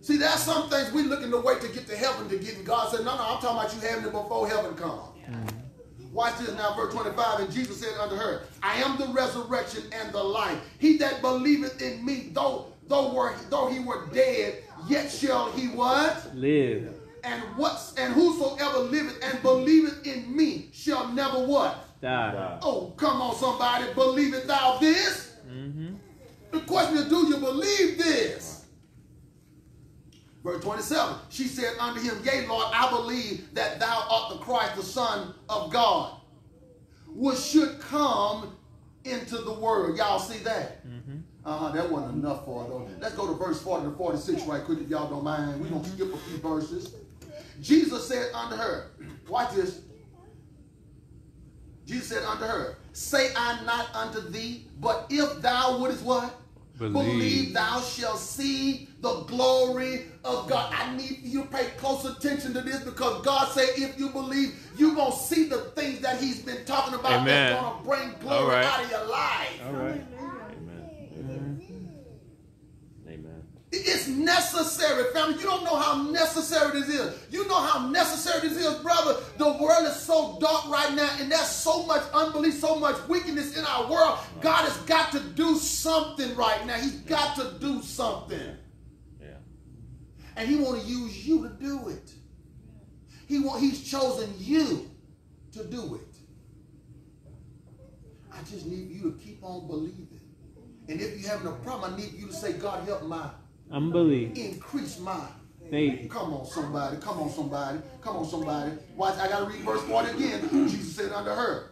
See, there's some things we looking to wait to get to heaven to get, and God said, no, no, I'm talking about you having it before heaven comes. Mm-hmm. Watch this now, verse 25. And Jesus said unto her, I am the resurrection and the life. He that believeth in me, though though were though he were dead, yet shall he what? Live. And what's and whosoever liveth and believeth in me shall never what? Die. Oh, come on, somebody, believeth thou this? Mm-hmm. The question is, do you believe this? Verse 27, she said unto him, Yea, Lord, I believe that thou art the Christ, the Son of God, which should come into the world. Y'all see that? Uh-huh, that wasn't enough for it, though. Let's go to verse 40 to 46 right quick, if y'all don't mind. We're going to skip a few verses. Jesus said unto her, watch this. Jesus said unto her, Say I not unto thee, but if thou wouldest what? Believe. thou shalt see the glory of God. I need you to pay close attention to this because God said if you believe, you're going to see the things that he's been talking about Amen. that's going to bring glory All right. out of your life. All right. Amen. Amen. It's necessary, family. You don't know how necessary this is. You know how necessary this is, brother. The world is so dark right now, and there's so much unbelief, so much wickedness in our world. God has got to do something right now. He's got to do something. Yeah. And he want to use you to do it. He want, he's chosen you to do it. I just need you to keep on believing. And if you're having a problem, I need you to say, God, help my, Unbelief. increase my Faith. Come on, somebody. Come on, somebody. Come on, somebody. Watch, I got to read verse 40 again. Jesus said unto her,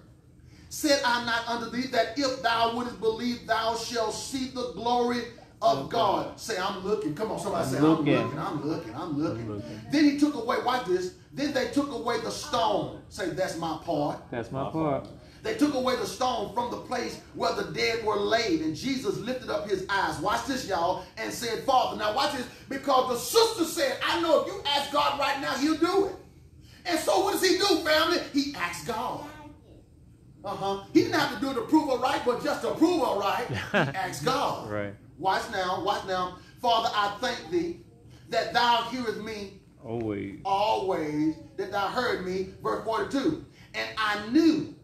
Said I not unto thee that if thou wouldest believe, thou shalt see the glory of God. Say, I'm looking. Come on, somebody say, I'm looking. looking. I'm looking. I'm looking. I'm looking. Then he took away, watch this. Then they took away the stone. Say, that's my part. That's my part. They took away the stone from the place where the dead were laid, and Jesus lifted up his eyes. Watch this, y'all, and said, Father. Now, watch this, because the sister said, I know if you ask God right now, he'll do it. And so, what does he do, family? He asks God. Uh huh. He didn't have to do it to prove her right, but just to prove her right, he [laughs] asked God. Right. Watch now, watch now. Father, I thank thee that thou hearest me Always. always that thou heard me, verse 42. And I knew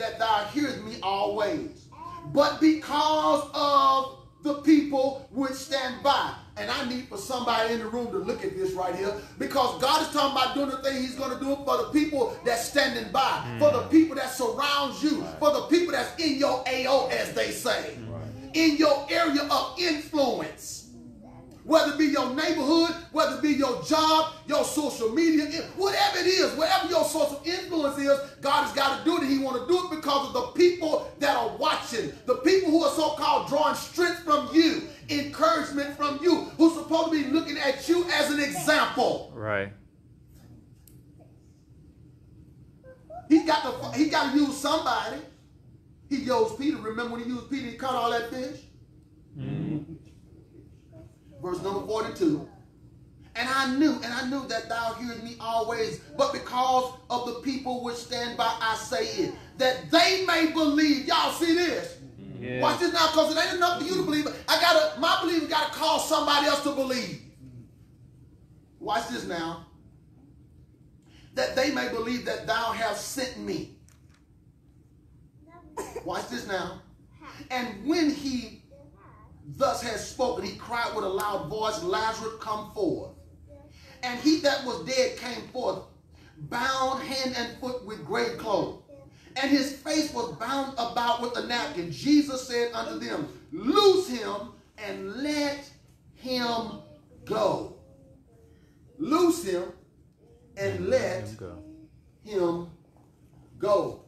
that thou hearest me always. But because of the people which stand by. And I need for somebody in the room to look at this right here. Because God is talking about doing the thing he's going to do for the people that's standing by. For the mm. people that surrounds you. For the people that's in your AO, as they say. In your area of influence whether it be your neighborhood, whether it be your job, your social media, whatever it is, whatever your source of influence is, God has got to do it. And He want to do it because of the people that are watching, the people who are so-called drawing strength from you, encouragement from you, who's supposed to be looking at you as an example. Right. He's got to he got to use somebody. He used Peter. Remember when he used Peter, he caught all that fish. Mm-hmm. Verse number 42. And I knew, and I knew that thou hearest me always, but because of the people which stand by, I say it, that they may believe. Y'all see this? Yeah. Watch this now, because it ain't enough for you to believe. I gotta, my belief gotta cause somebody else to believe. Watch this now. That they may believe that thou hast sent me. Watch this now. And when he thus had spoken, he cried with a loud voice, Lazarus, come forth. And he that was dead came forth, bound hand and foot with grave clothes. And his face was bound about with a napkin. Jesus said unto them, Loose him and let him go. Loose him and let Him go.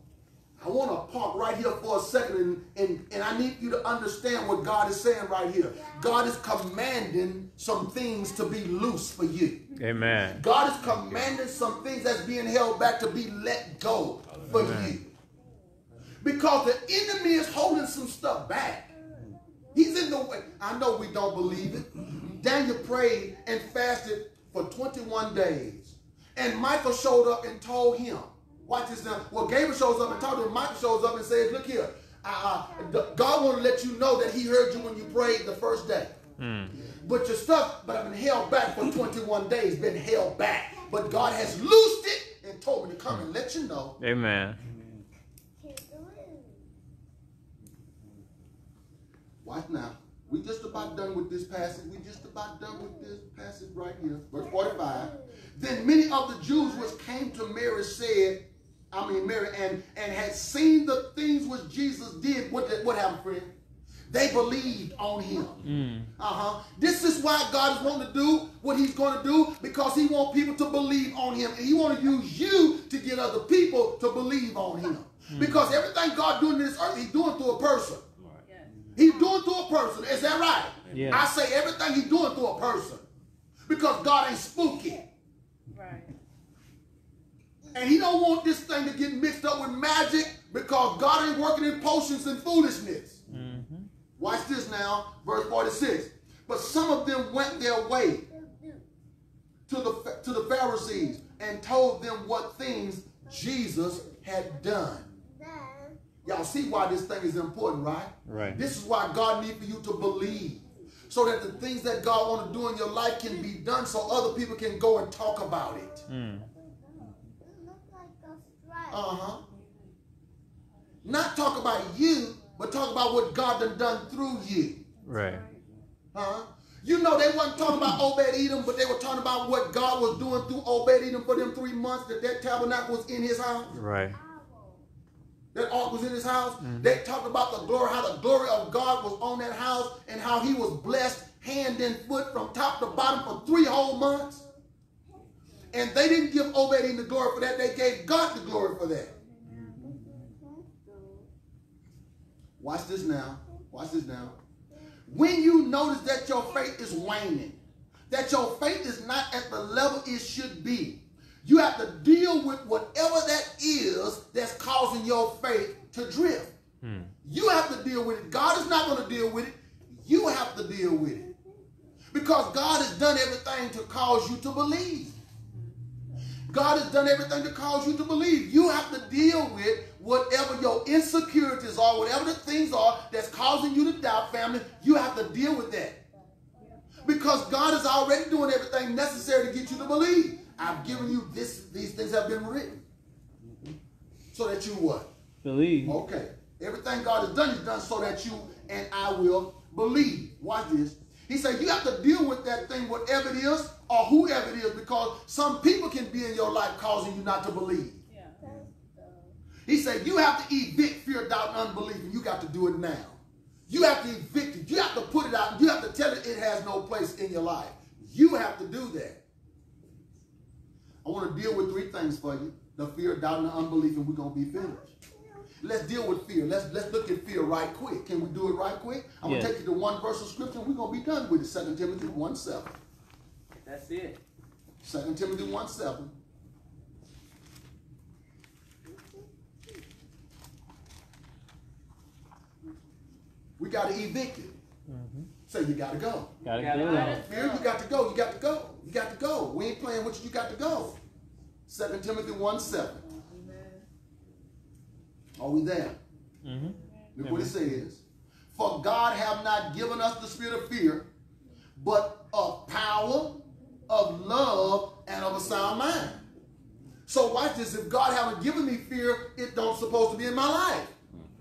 I want to park right here for a second and, and, and I need you to understand what God is saying right here. God is commanding some things to be loose for you. Amen. God is commanding some things that's being held back to be let go for Amen. you. Because the enemy is holding some stuff back. He's in the way. I know we don't believe it. Daniel prayed and fasted for 21 days. And Michael showed up and told him, watch this now. Well, Gabriel shows up and told him, Michael shows up and says, look here, uh, uh, God want to let you know that he heard you when you prayed the first day. But your stuff, but I've been held back for 21 days, been held back. But God has loosed it and told me to come and let you know. Amen. Watch now. We just about done with this passage. We just about done with this passage right here. Verse 45. Then many of the Jews which came to Mary said, I mean Mary, and, and had seen the things which Jesus did. What, did- what happened, friend? They believed on him. Uh-huh. This is why God is wanting to do what he's going to do because he wants people to believe on him. And he want to use you to get other people to believe on him. Because everything God doing in this earth, he's doing through a person. He's doing through a person. Is that right? Yeah. I say everything he's doing through a person. Because God ain't spooky. And he don't want this thing to get mixed up with magic because God ain't working in potions and foolishness. Watch this now, verse 46. But some of them went their way to the, to the Pharisees and told them what things Jesus had done. Y'all see why this thing is important, right? Right. This is why God needs for you to believe. So that the things that God want to do in your life can be done so other people can go and talk about it. Mm. Uh-huh. Not talk about you, but talk about what God done done through you. Right. Huh? You know they wasn't talking about Obed Edom, but they were talking about what God was doing through Obed Edom for them three months that that tabernacle was in his house. Right. That ark was in his house. They talked about the glory, how the glory of God was on that house, and how he was blessed hand and foot from top to bottom for three whole months. And they didn't give Obed the glory for that. They gave God the glory for that. Watch this now. Watch this now. When you notice that your faith is waning, that your faith is not at the level it should be, you have to deal with whatever that is that's causing your faith to drift. Hmm. You have to deal with it. God is not going to deal with it. You have to deal with it. Because God has done everything to cause you to believe. God has done everything to cause you to believe. You have to deal with whatever your insecurities are, whatever the things are that's causing you to doubt, family. You have to deal with that. Because God is already doing everything necessary to get you to believe. I've given you this, these things have been written. So that you what? Believe. Okay. Everything God has done is done so that you and I will believe. Watch this. He said you have to deal with that thing, whatever it is or whoever it is, because some people can be in your life causing you not to believe. He said you have to evict fear, doubt, and unbelief, and you got to do it now. You have to evict it. You have to put it out. You have to tell it it has no place in your life. You have to do that. I want to deal with three things for you: the fear, doubt, and the unbelief, and we're gonna be finished. Let's deal with fear. Let's let's look at fear right quick. Can we do it right quick? I'm Yes. gonna take you to one verse of scripture. and We're gonna be done with it. 2 Timothy 1 7. That's it. 2 Timothy 1 7. We gotta evict it. So you gotta go. Gotta Gotta go. it. You got to go. You got to go. You got to go. We ain't playing with you. You got to go. 2 Timothy 1 7. Are we there? Mm-hmm. Look what it says. For God have not given us the spirit of fear, but of power, of love, and of a sound mind. So watch this. If God haven't given me fear, it don't supposed to be in my life.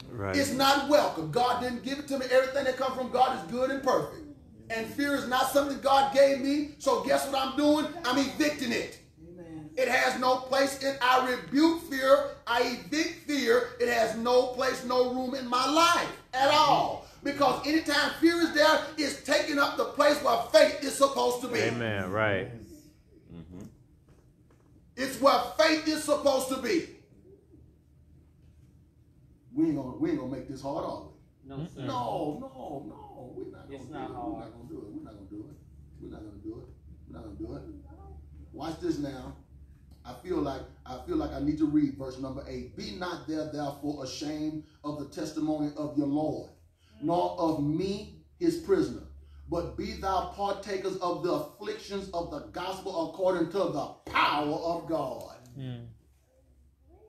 Right. It's not welcome. God didn't give it to me. Everything that comes from God is good and perfect. And fear is not something God gave me. So guess what I'm doing? I'm evicting it. It has no place in I rebuke fear. I evict fear. It has no place, no room in my life at all. Because anytime fear is there, it's taking up the place where faith is supposed to be. Amen. Right. Mm-hmm. It's where faith is supposed to be. We ain't gonna we ain't gonna make this hard, are we? No, sir. No, no, no. We're not gonna It's do not it. hard. We're not gonna do it. We're not gonna do it. We're not gonna do it. We're not gonna do it. Watch this now. I feel like I feel like I need to read verse number eight. Be not there therefore ashamed of the testimony of your Lord, nor of me his prisoner, but be thou partakers of the afflictions of the gospel according to the power of God. Mm.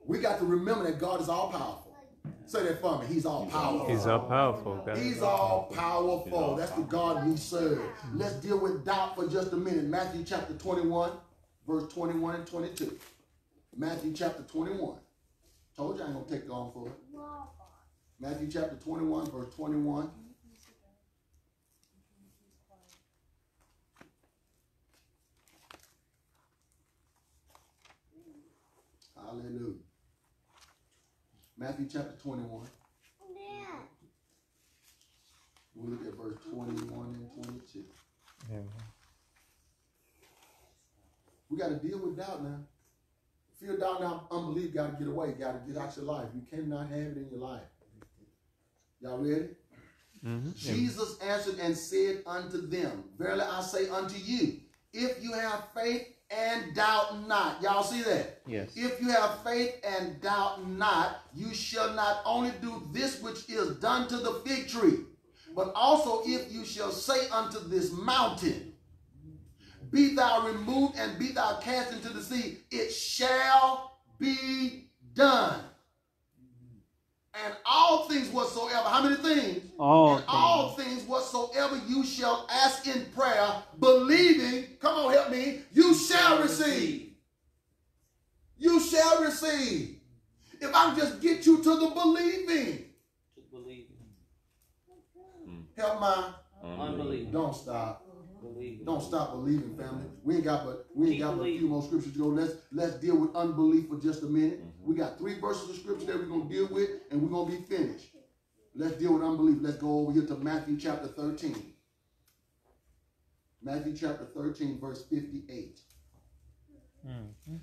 We got to remember that God is all powerful. Say that for me. He's all powerful. He's all powerful. God. He's all powerful. He's all That's the God we serve. Let's deal with doubt for just a minute. Matthew chapter 21, verse 21 and 22. Matthew chapter 21. Told you I ain't gonna take long for it. Matthew chapter 21, verse 21. Hallelujah. Matthew chapter 21. We look at verse 21 and 22. Yeah. We got to deal with doubt now. Fear, doubt, now unbelief got to get away. Got to get out your life. You cannot have it in your life. Y'all ready? Mm-hmm. Jesus answered and said unto them, Verily I say unto you, if you have faith and doubt not. Y'all see that? Yes. If you have faith and doubt not, you shall not only do this which is done to the fig tree, but also if you shall say unto this mountain, Be thou removed and be thou cast into the sea, it shall be done. And all things whatsoever, how many things? All and all things whatsoever you shall ask in prayer, believing, come on, help me, you shall receive. You shall receive. If I just get you to the believing, To believe. Mm. help my, Unbelief. don't stop. Believe. Don't stop believing, family. We ain't got but we ain't Keep got but a few more scriptures to go. Let's let's deal with unbelief for just a minute. Mm. We got three verses of scripture that we're gonna deal with, and we're gonna be finished. Let's deal with unbelief. Let's go over here to Matthew chapter 13. Matthew chapter 13, verse 58. Mm-hmm.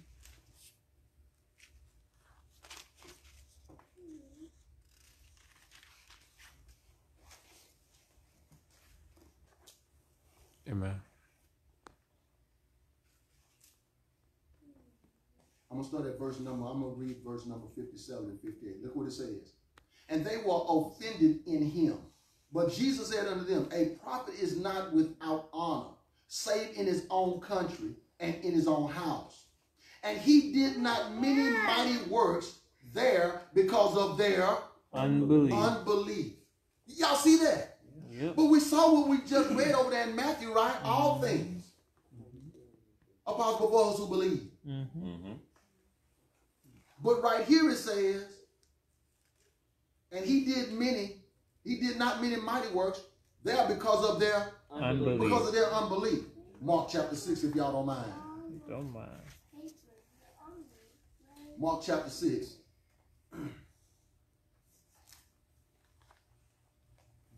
Amen. I'm gonna start at verse number. I'm gonna read verse number 57 and 58. Look what it says. And they were offended in him. But Jesus said unto them, A prophet is not without honor, save in his own country and in his own house. And he did not many mighty works there because of their Unbelief. unbelief. Y'all see that? Yep. But we saw what we just read over there in Matthew, right? All things. Apostle for those who believe. Mm-hmm. Mm-hmm. But right here it says, and he did many, he did not many mighty works there because of their Unbelief. because of their unbelief. Mark chapter 6, if y'all don't mind. Don't mind. Mark chapter 6. [clears throat]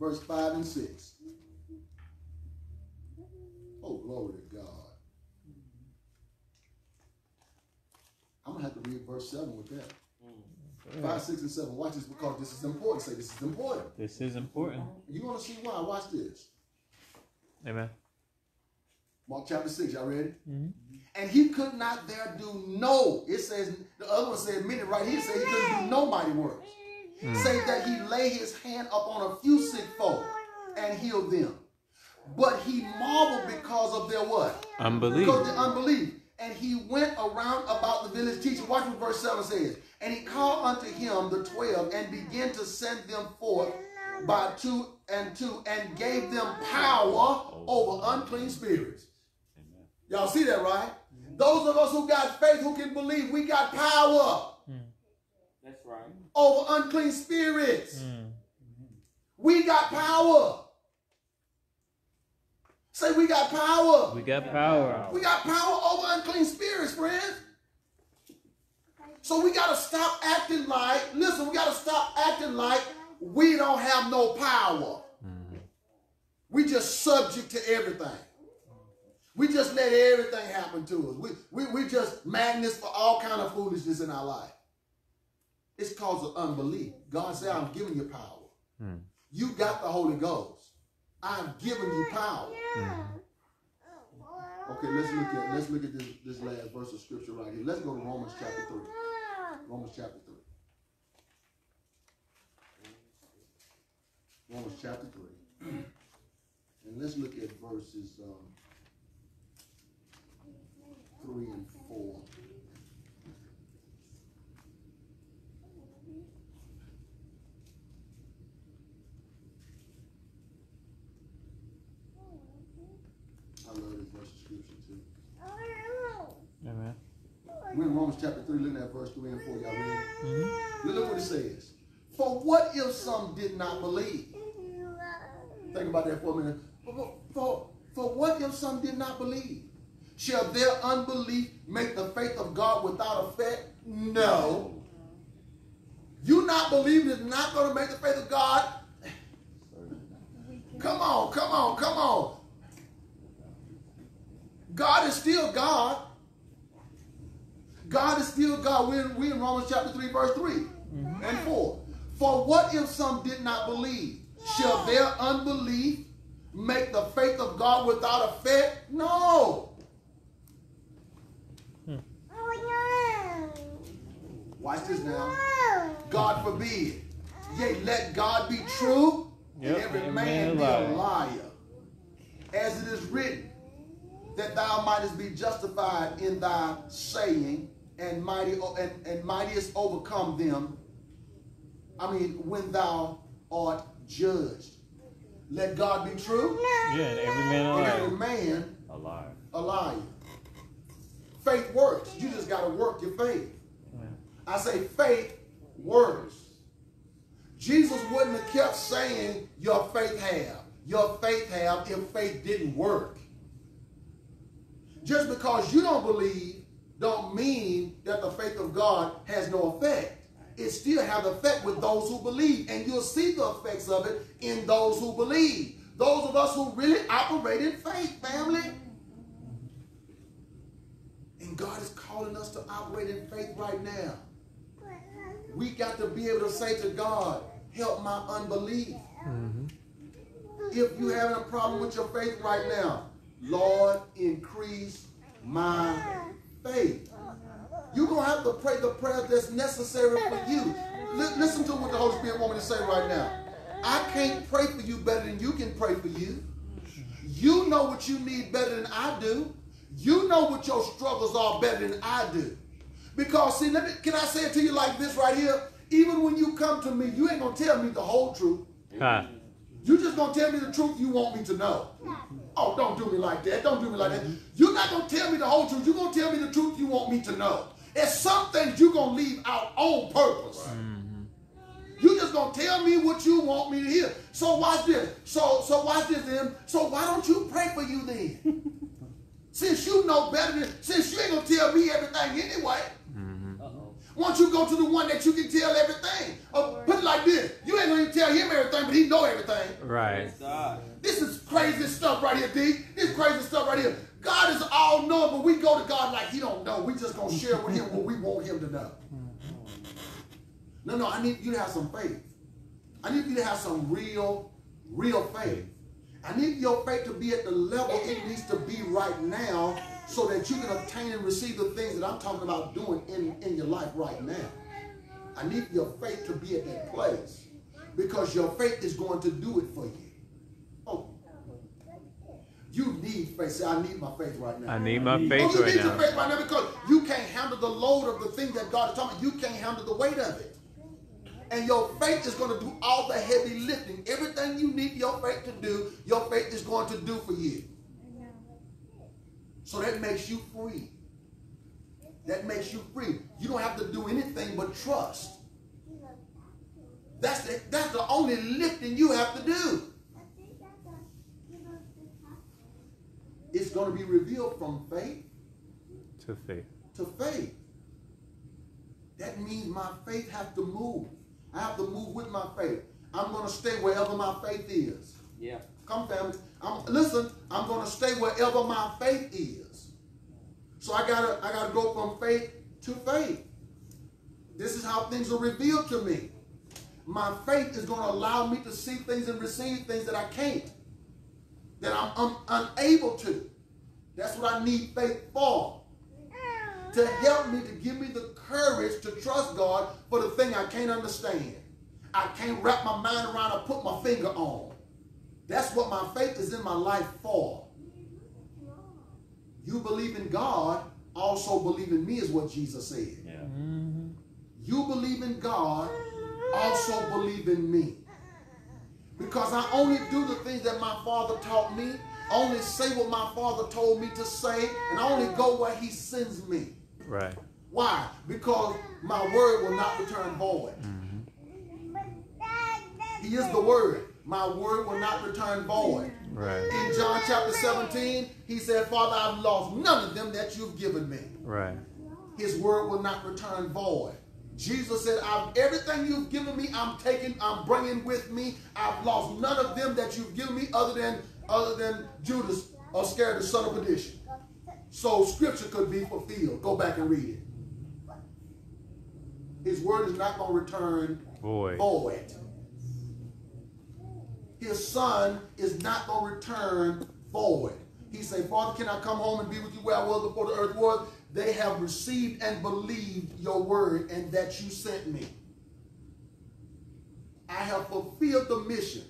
Verse 5 and 6. Oh, glory to God. Going to have to read verse 7 with that. 5, 6, and 7. Watch this because this is important. Say this is important. This is important. You want to see why? Watch this. Amen. Mark chapter 6. Y'all ready? Mm-hmm. And he could not there do no. It says, the other one said, many right here said he couldn't do no mighty works. Say that he lay his hand upon a few sick folk and healed them. But he marveled because of their what? Unbelief. Because of their unbelief. And he went around about the village teaching. Watch what verse 7 says. And he called unto him the twelve and began to send them forth by two and two and gave them power over unclean spirits. Y'all see that, right? Those of us who got faith, who can believe, we got power That's right. over unclean spirits. Mm. We got power. Say we got power. We got power. We got power over unclean spirits, friends. So we got to stop acting like, listen, we got to stop acting like we don't have no power. We just subject to everything. We just let everything happen to us. We, we, we just magnets for all kind of foolishness in our life. It's cause of unbelief. God said, I'm giving you power. Hmm. You got the Holy Ghost. I've given you power. Okay, let's look at let's look at this, this last verse of scripture right here. Let's go to Romans chapter 3. Romans chapter 3. Romans chapter 3. And let's look at verses um, 3 and 4. I love this verse of scripture too. Amen. We're in Romans chapter 3, looking at verse 3 and 4. Y'all ready? Mm-hmm. Look what it says. For what if some did not believe? Think about that for a minute. For, for, for what if some did not believe? Shall their unbelief make the faith of God without effect? No. You not believing is not going to make the faith of God. Come on, come on, come on. God is still God. God is still God. We're in, we're in Romans chapter 3, verse 3 mm-hmm. and 4. For what if some did not believe? Shall their unbelief make the faith of God without effect? No. Hmm. Watch this now. God forbid. Uh-huh. Yea, let God be true Yep, and every man man be a a liar. liar. As it is written, that thou mightest be justified in thy saying, and mighty and, and mightiest overcome them. I mean, when thou art judged. Let God be true, Yeah, and every man and every man Alive. a liar. Faith works. You just got to work your faith. I say faith works. Jesus wouldn't have kept saying your faith have, your faith have if faith didn't work. Just because you don't believe don't mean that the faith of God has no effect. It still has effect with those who believe, and you'll see the effects of it in those who believe. Those of us who really operate in faith, family. And God is calling us to operate in faith right now. We got to be able to say to God, help my unbelief. Mm-hmm. If you're having a problem with your faith right now, Lord, increase my faith. You're going to have to pray the prayer that's necessary for you. Li- listen to what the Holy Spirit wants me to say right now. I can't pray for you better than you can pray for you. You know what you need better than I do. You know what your struggles are better than I do. Because see, let me can I say it to you like this right here? Even when you come to me, you ain't gonna tell me the whole truth. Ha. You just gonna tell me the truth you want me to know. Oh, don't do me like that. Don't do me like that. You're not gonna tell me the whole truth. You're gonna tell me the truth you want me to know. And some things you're gonna leave out on purpose. Mm-hmm. You just gonna tell me what you want me to hear. So watch this. So so watch this then. So why don't you pray for you then? [laughs] since you know better than since you ain't gonna tell me everything anyway. Uh-oh. Why don't you go to the one that you can tell everything? Oh, or put it like this: you ain't gonna even tell him everything, but he know everything. Right. This is crazy stuff right here, D. This crazy stuff right here. God is all knowing, but we go to God like he don't know. We just gonna share with him what we want him to know. No, no, I need you to have some faith. I need you to have some real, real faith. I need your faith to be at the level it needs to be right now so that you can obtain and receive the things that I'm talking about doing in, in your life right now. I need your faith to be at that place because your faith is going to do it for you. Oh, you need faith. Say, I need my faith right now. I need my Oh, faith you right need your now. faith right now because you can't handle the load of the thing that God is talking about. You can't handle the weight of it. And your faith is going to do all the heavy lifting. Everything you need your faith to do, your faith is going to do for you. So that makes you free. That makes you free. You don't have to do anything but trust. That's the, that's the only lifting you have to do. It's going to be revealed from faith To faith. to faith. That means my faith has to move. I have to move with my faith. I'm going to stay wherever my faith is. Yeah. Come, family. I'm, listen, I'm going to stay wherever my faith is. So I gotta, I gotta go from faith to faith. This is how things are revealed to me. My faith is going to allow me to see things and receive things that I can't, that I'm, I'm unable to. That's what I need faith for. To help me, to give me the courage to trust God for the thing I can't understand. I can't wrap my mind around or put my finger on. That's what my faith is in my life for. You believe in God, also believe in me, is what Jesus said. Yeah. Mm-hmm. You believe in God, also believe in me. Because I only do the things that my Father taught me, I only say what my Father told me to say, and I only go where He sends me. Right. Why? Because my word will not return void. Mm-hmm. He is the word. My word will not return void. Right. In John chapter 17, he said, Father, I've lost none of them that you've given me. Right. His word will not return void. Jesus said, I've, everything you've given me, I'm taking, I'm bringing with me. I've lost none of them that you've given me other than, other than Judas Iscariot, the son of perdition. So scripture could be fulfilled. Go back and read it. His word is not going to return Void. void. His son is not going to return void. He said, Father, can I come home and be with you where I was before the earth was? They have received and believed your word and that you sent me. I have fulfilled the mission.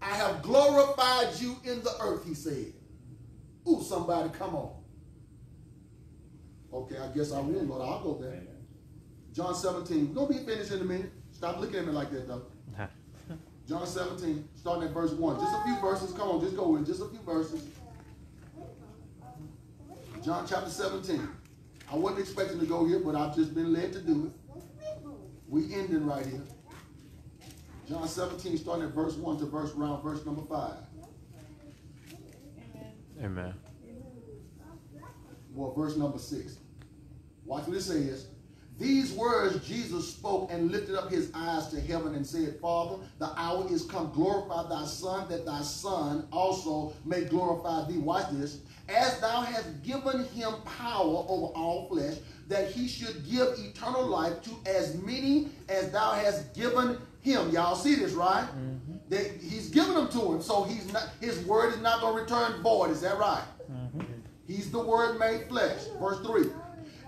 I have glorified you in the earth, he said. Ooh, somebody, come on. Okay, I guess I will, Lord. I'll go there. John 17. We're going to be finished in a minute. Stop looking at me like that, though. John 17, starting at verse 1. Just a few verses. Come on, just go with it. Just a few verses. John chapter 17. I wasn't expecting to go here, but I've just been led to do it. We ending right here. John 17, starting at verse 1 to verse around verse number 5. Amen. Well, verse number 6. Watch what it says. These words Jesus spoke and lifted up his eyes to heaven and said, Father, the hour is come. Glorify thy Son, that thy Son also may glorify thee. Watch this. As thou hast given him power over all flesh, that he should give eternal life to as many as thou hast given him. Y'all see this, right? Mm-hmm. That he's given them to him, so he's not his word is not going to return void. Is that right? Mm-hmm. He's the word made flesh. Verse 3.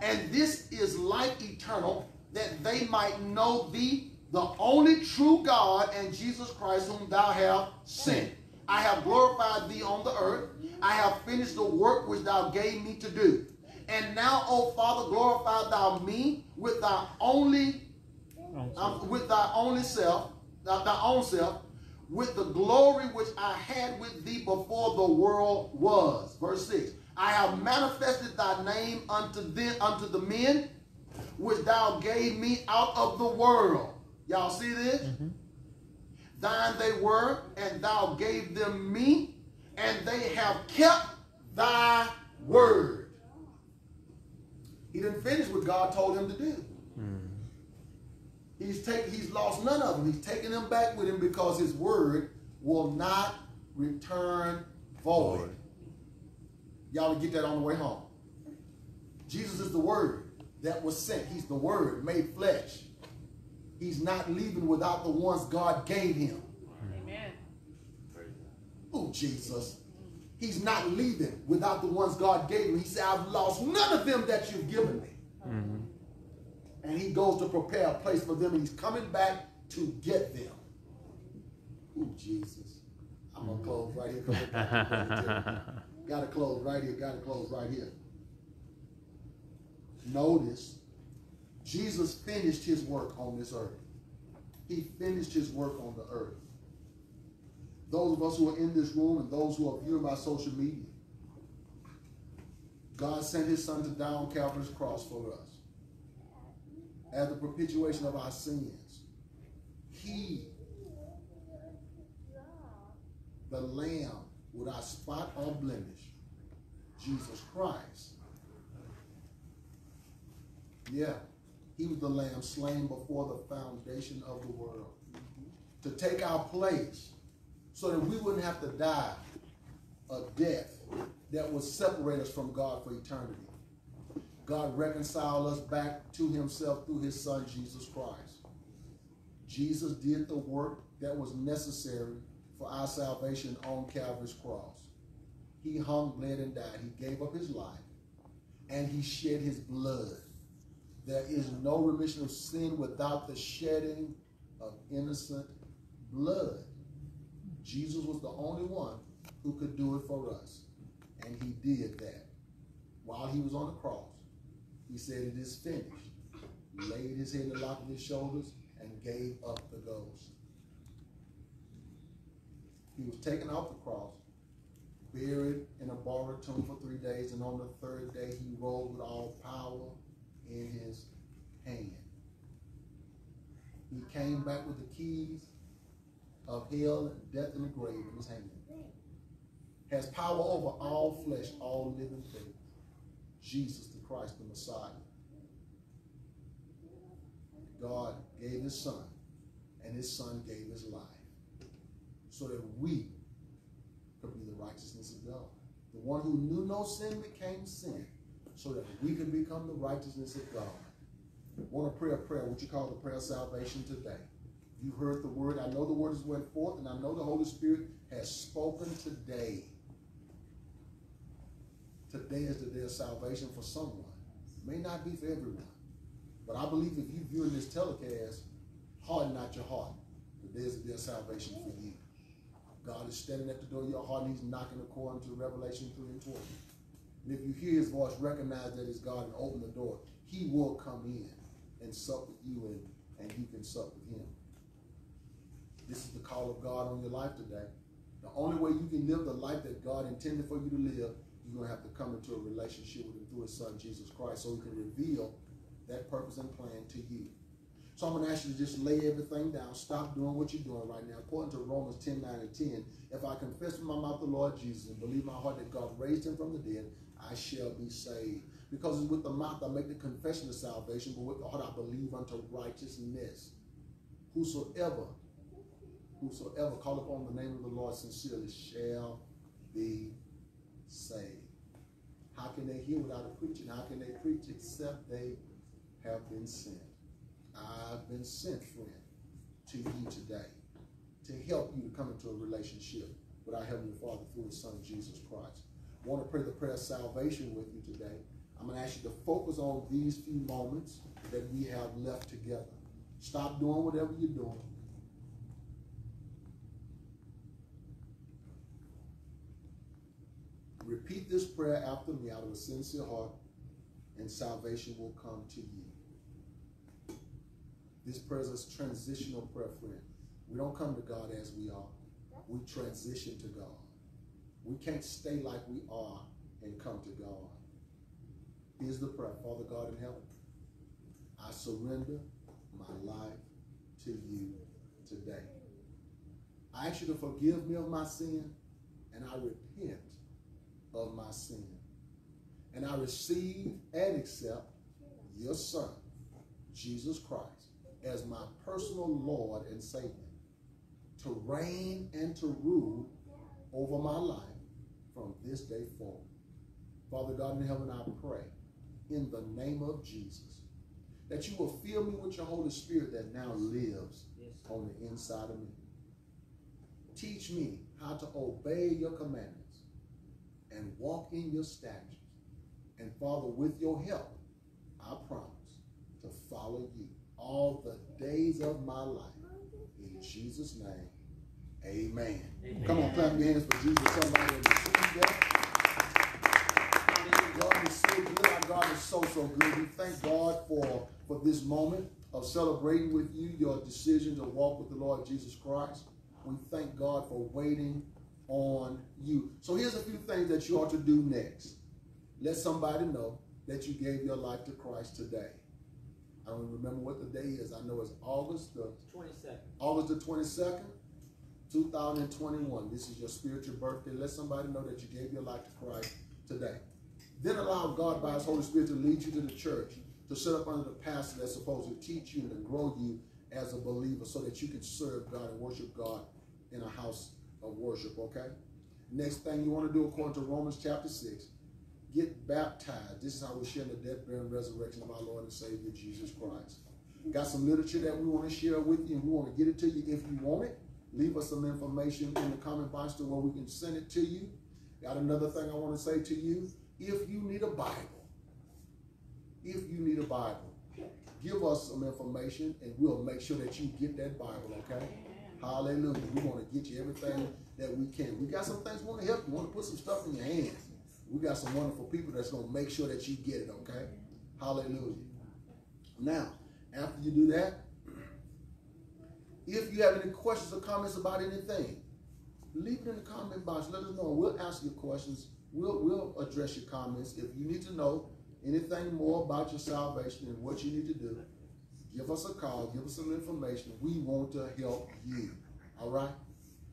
And this is life eternal, that they might know thee, the only true God, and Jesus Christ, whom thou hast sent. I have glorified thee on the earth. I have finished the work which thou gave me to do. And now, O Father, glorify thou me with thy only um, with thy only self, thy, thy own self, with the glory which I had with thee before the world was. Verse 6. I have manifested thy name unto them, unto the men which thou gave me out of the world. Y'all see this? Mm-hmm. Thine they were, and thou gave them me, and they have kept thy word. He didn't finish what God told him to do. Mm-hmm. He's taken, he's lost none of them. He's taken them back with him because his word will not return void. Void. Y'all will get that on the way home. Jesus is the word that was sent. He's the word made flesh. He's not leaving without the ones God gave him. Amen. Oh, Jesus. He's not leaving without the ones God gave him. He said, I've lost none of them that you've given me. Mm-hmm. And he goes to prepare a place for them, and he's coming back to get them. Oh, Jesus. I'm going to close right here. [laughs] got to close right here. Gotta close right here. Notice, Jesus finished his work on this earth. He finished his work on the earth. Those of us who are in this room and those who are viewing by social media, God sent his son to die on Calvary's cross for us as the propitiation of our sins. He, the Lamb without spot or blemish, Jesus Christ. Yeah, he was the Lamb slain before the foundation of the world to take our place so that we wouldn't have to die a death that would separate us from God for eternity. God reconciled us back to himself through his son, Jesus Christ. Jesus did the work that was necessary for our salvation on Calvary's cross. He hung, bled, and died. He gave up his life and he shed his blood. There is no remission of sin without the shedding of innocent blood. Jesus was the only one who could do it for us. And he did that. While he was on the cross, he said, It is finished. Laid his head in the lap of his shoulders and gave up the ghost. He was taken off the cross, buried in a borrowed tomb for three days, and on the third day he rose with all power in his hand. He came back with the keys of hell, death, and the grave in his hand. Has power over all flesh, all living things. Jesus the Christ, the Messiah. God gave his son, and his son gave his life so that we could be the righteousness of God. The one who knew no sin became sin so that we could become the righteousness of God. Want to pray a prayer, what you call the prayer of salvation today. You heard the word. I know the word has went forth, and I know the Holy Spirit has spoken today. Today is the day of salvation for someone. It may not be for everyone. But I believe if you're viewing this telecast, harden not your heart. Today is the day of salvation for you. God is standing at the door of your heart and he's knocking according to Revelation 3 and 20. And if you hear his voice, recognize that it's God and open the door. He will come in and sup with you and, and you can sup with him. This is the call of God on your life today. The only way you can live the life that God intended for you to live, you're going to have to come into a relationship with him through his son, Jesus Christ, so he can reveal that purpose and plan to you. So I'm going to ask you to just lay everything down. Stop doing what you're doing right now. According to Romans 10, 9, and 10, if I confess with my mouth the Lord Jesus and believe my heart that God raised him from the dead, I shall be saved. Because with the mouth I make the confession of salvation, but with the heart I believe unto righteousness. Whosoever, whosoever call upon the name of the Lord sincerely shall be saved. How can they hear without a preaching? How can they preach except they have been sent? I've been sent, friend, to you today to help you to come into a relationship with our Heavenly Father through His Son, Jesus Christ. I want to pray the prayer of salvation with you today. I'm going to ask you to focus on these few moments that we have left together. Stop doing whatever you're doing. Repeat this prayer after me out of a sincere heart, and salvation will come to you. This prayer is a transitional prayer, friend. We don't come to God as we are. We transition to God. We can't stay like we are and come to God. Here's the prayer. Father God in heaven, I surrender my life to you today. I ask you to forgive me of my sin, and I repent of my sin. And I receive and accept your Son, Jesus Christ, as my personal Lord and Savior, to reign and to rule over my life from this day forward. Father God in heaven, I pray in the name of Jesus that you will fill me with your Holy Spirit that now lives Yes. on the inside of me. Teach me how to obey your commandments and walk in your statutes. And Father, with your help, I promise to follow you all the days of my life. In Jesus' name, amen. Amen. Come on, clap your hands for Jesus. Somebody has received that. God is so good. Our God is so, so good. We thank God for, for this moment of celebrating with you your decision to walk with the Lord Jesus Christ. We thank God for waiting on you. So here's a few things that you ought to do next. Let somebody know that you gave your life to Christ today. I don't remember what the day is. I know it's August the 22nd. August the 22nd, 2021. This is your spiritual birthday. Let somebody know that you gave your life to Christ today. Then allow God by His Holy Spirit to lead you to the church, to set up under the pastor that's supposed to teach you and to grow you as a believer so that you can serve God and worship God in a house of worship, okay? Next thing you want to do according to Romans chapter 6, get baptized. This is how we share the death, burial, and resurrection of our Lord and Savior Jesus Christ. Got some literature that we want to share with you, and we want to get it to you if you want it. Leave us some information in the comment box to where we can send it to you. Got another thing I want to say to you. If you need a Bible, if you need a Bible, give us some information and we'll make sure that you get that Bible, okay? Hallelujah. We want to get you everything that we can. We got some things we want to help you. We want to put some stuff in your hands. We got some wonderful people that's going to make sure that you get it, okay? Hallelujah. Now, after you do that, if you have any questions or comments about anything, leave it in the comment box. Let us know. We'll answer your questions. We'll, we'll address your comments. If you need to know anything more about your salvation and what you need to do, give us a call. Give us some information. We want to help you. All right?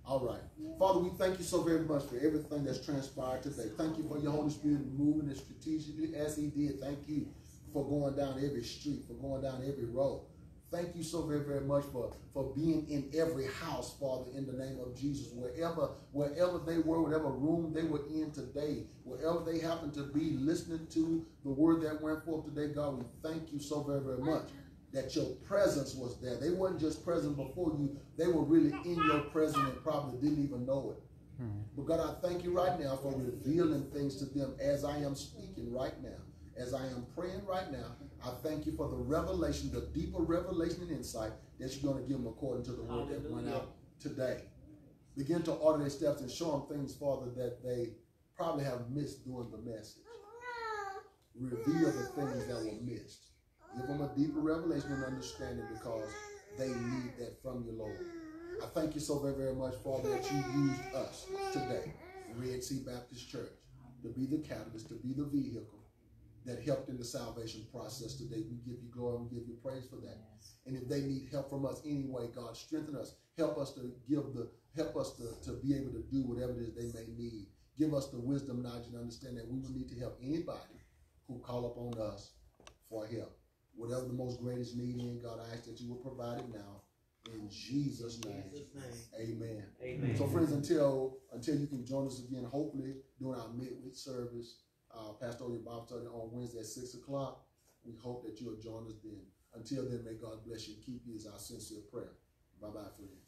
All right. Father, we thank you so very much for everything that's transpired today. Thank you for your Holy Spirit moving as strategically as he did. Thank you for going down every street, for going down every road. Thank you so very, very much for, for being in every house, Father, in the name of Jesus. Wherever, wherever they were, whatever room they were in today, wherever they happened to be listening to the word that went forth today, God, we thank you so very, very much that your presence was there. They weren't just present before you, they were really in your presence and probably didn't even know it. Hmm. But God, I thank you right now for revealing things to them as I am speaking right now, as I am praying right now. I thank you for the revelation, the deeper revelation and insight that you're going to give them according to the word that went out today. Begin to order their steps and show them things, Father, that they probably have missed during the message. Reveal the things that were missed. Give them a deeper revelation and understanding because they need that from you, Lord. I thank you so very, very much, Father, that you used us today, Red Sea Baptist Church, to be the catalyst, to be the vehicle that helped in the salvation process today. We give you glory and we give you praise for that. And if they need help from us anyway, God, strengthen us. Help us to give the help us to, to be able to do whatever it is they may need. Give us the wisdom, knowledge, and understanding that we will need to help anybody who call upon us for help. Whatever the most greatest need in, God, I ask that you will provide it now. In Jesus' name. Jesus' name. Amen. Amen. So, friends, until until you can join us again, hopefully during our midweek service, uh, pastoral Bible study on Wednesday at six o'clock. We hope that you'll join us then. Until then, may God bless you and keep you is our sincere prayer. Bye bye, friends.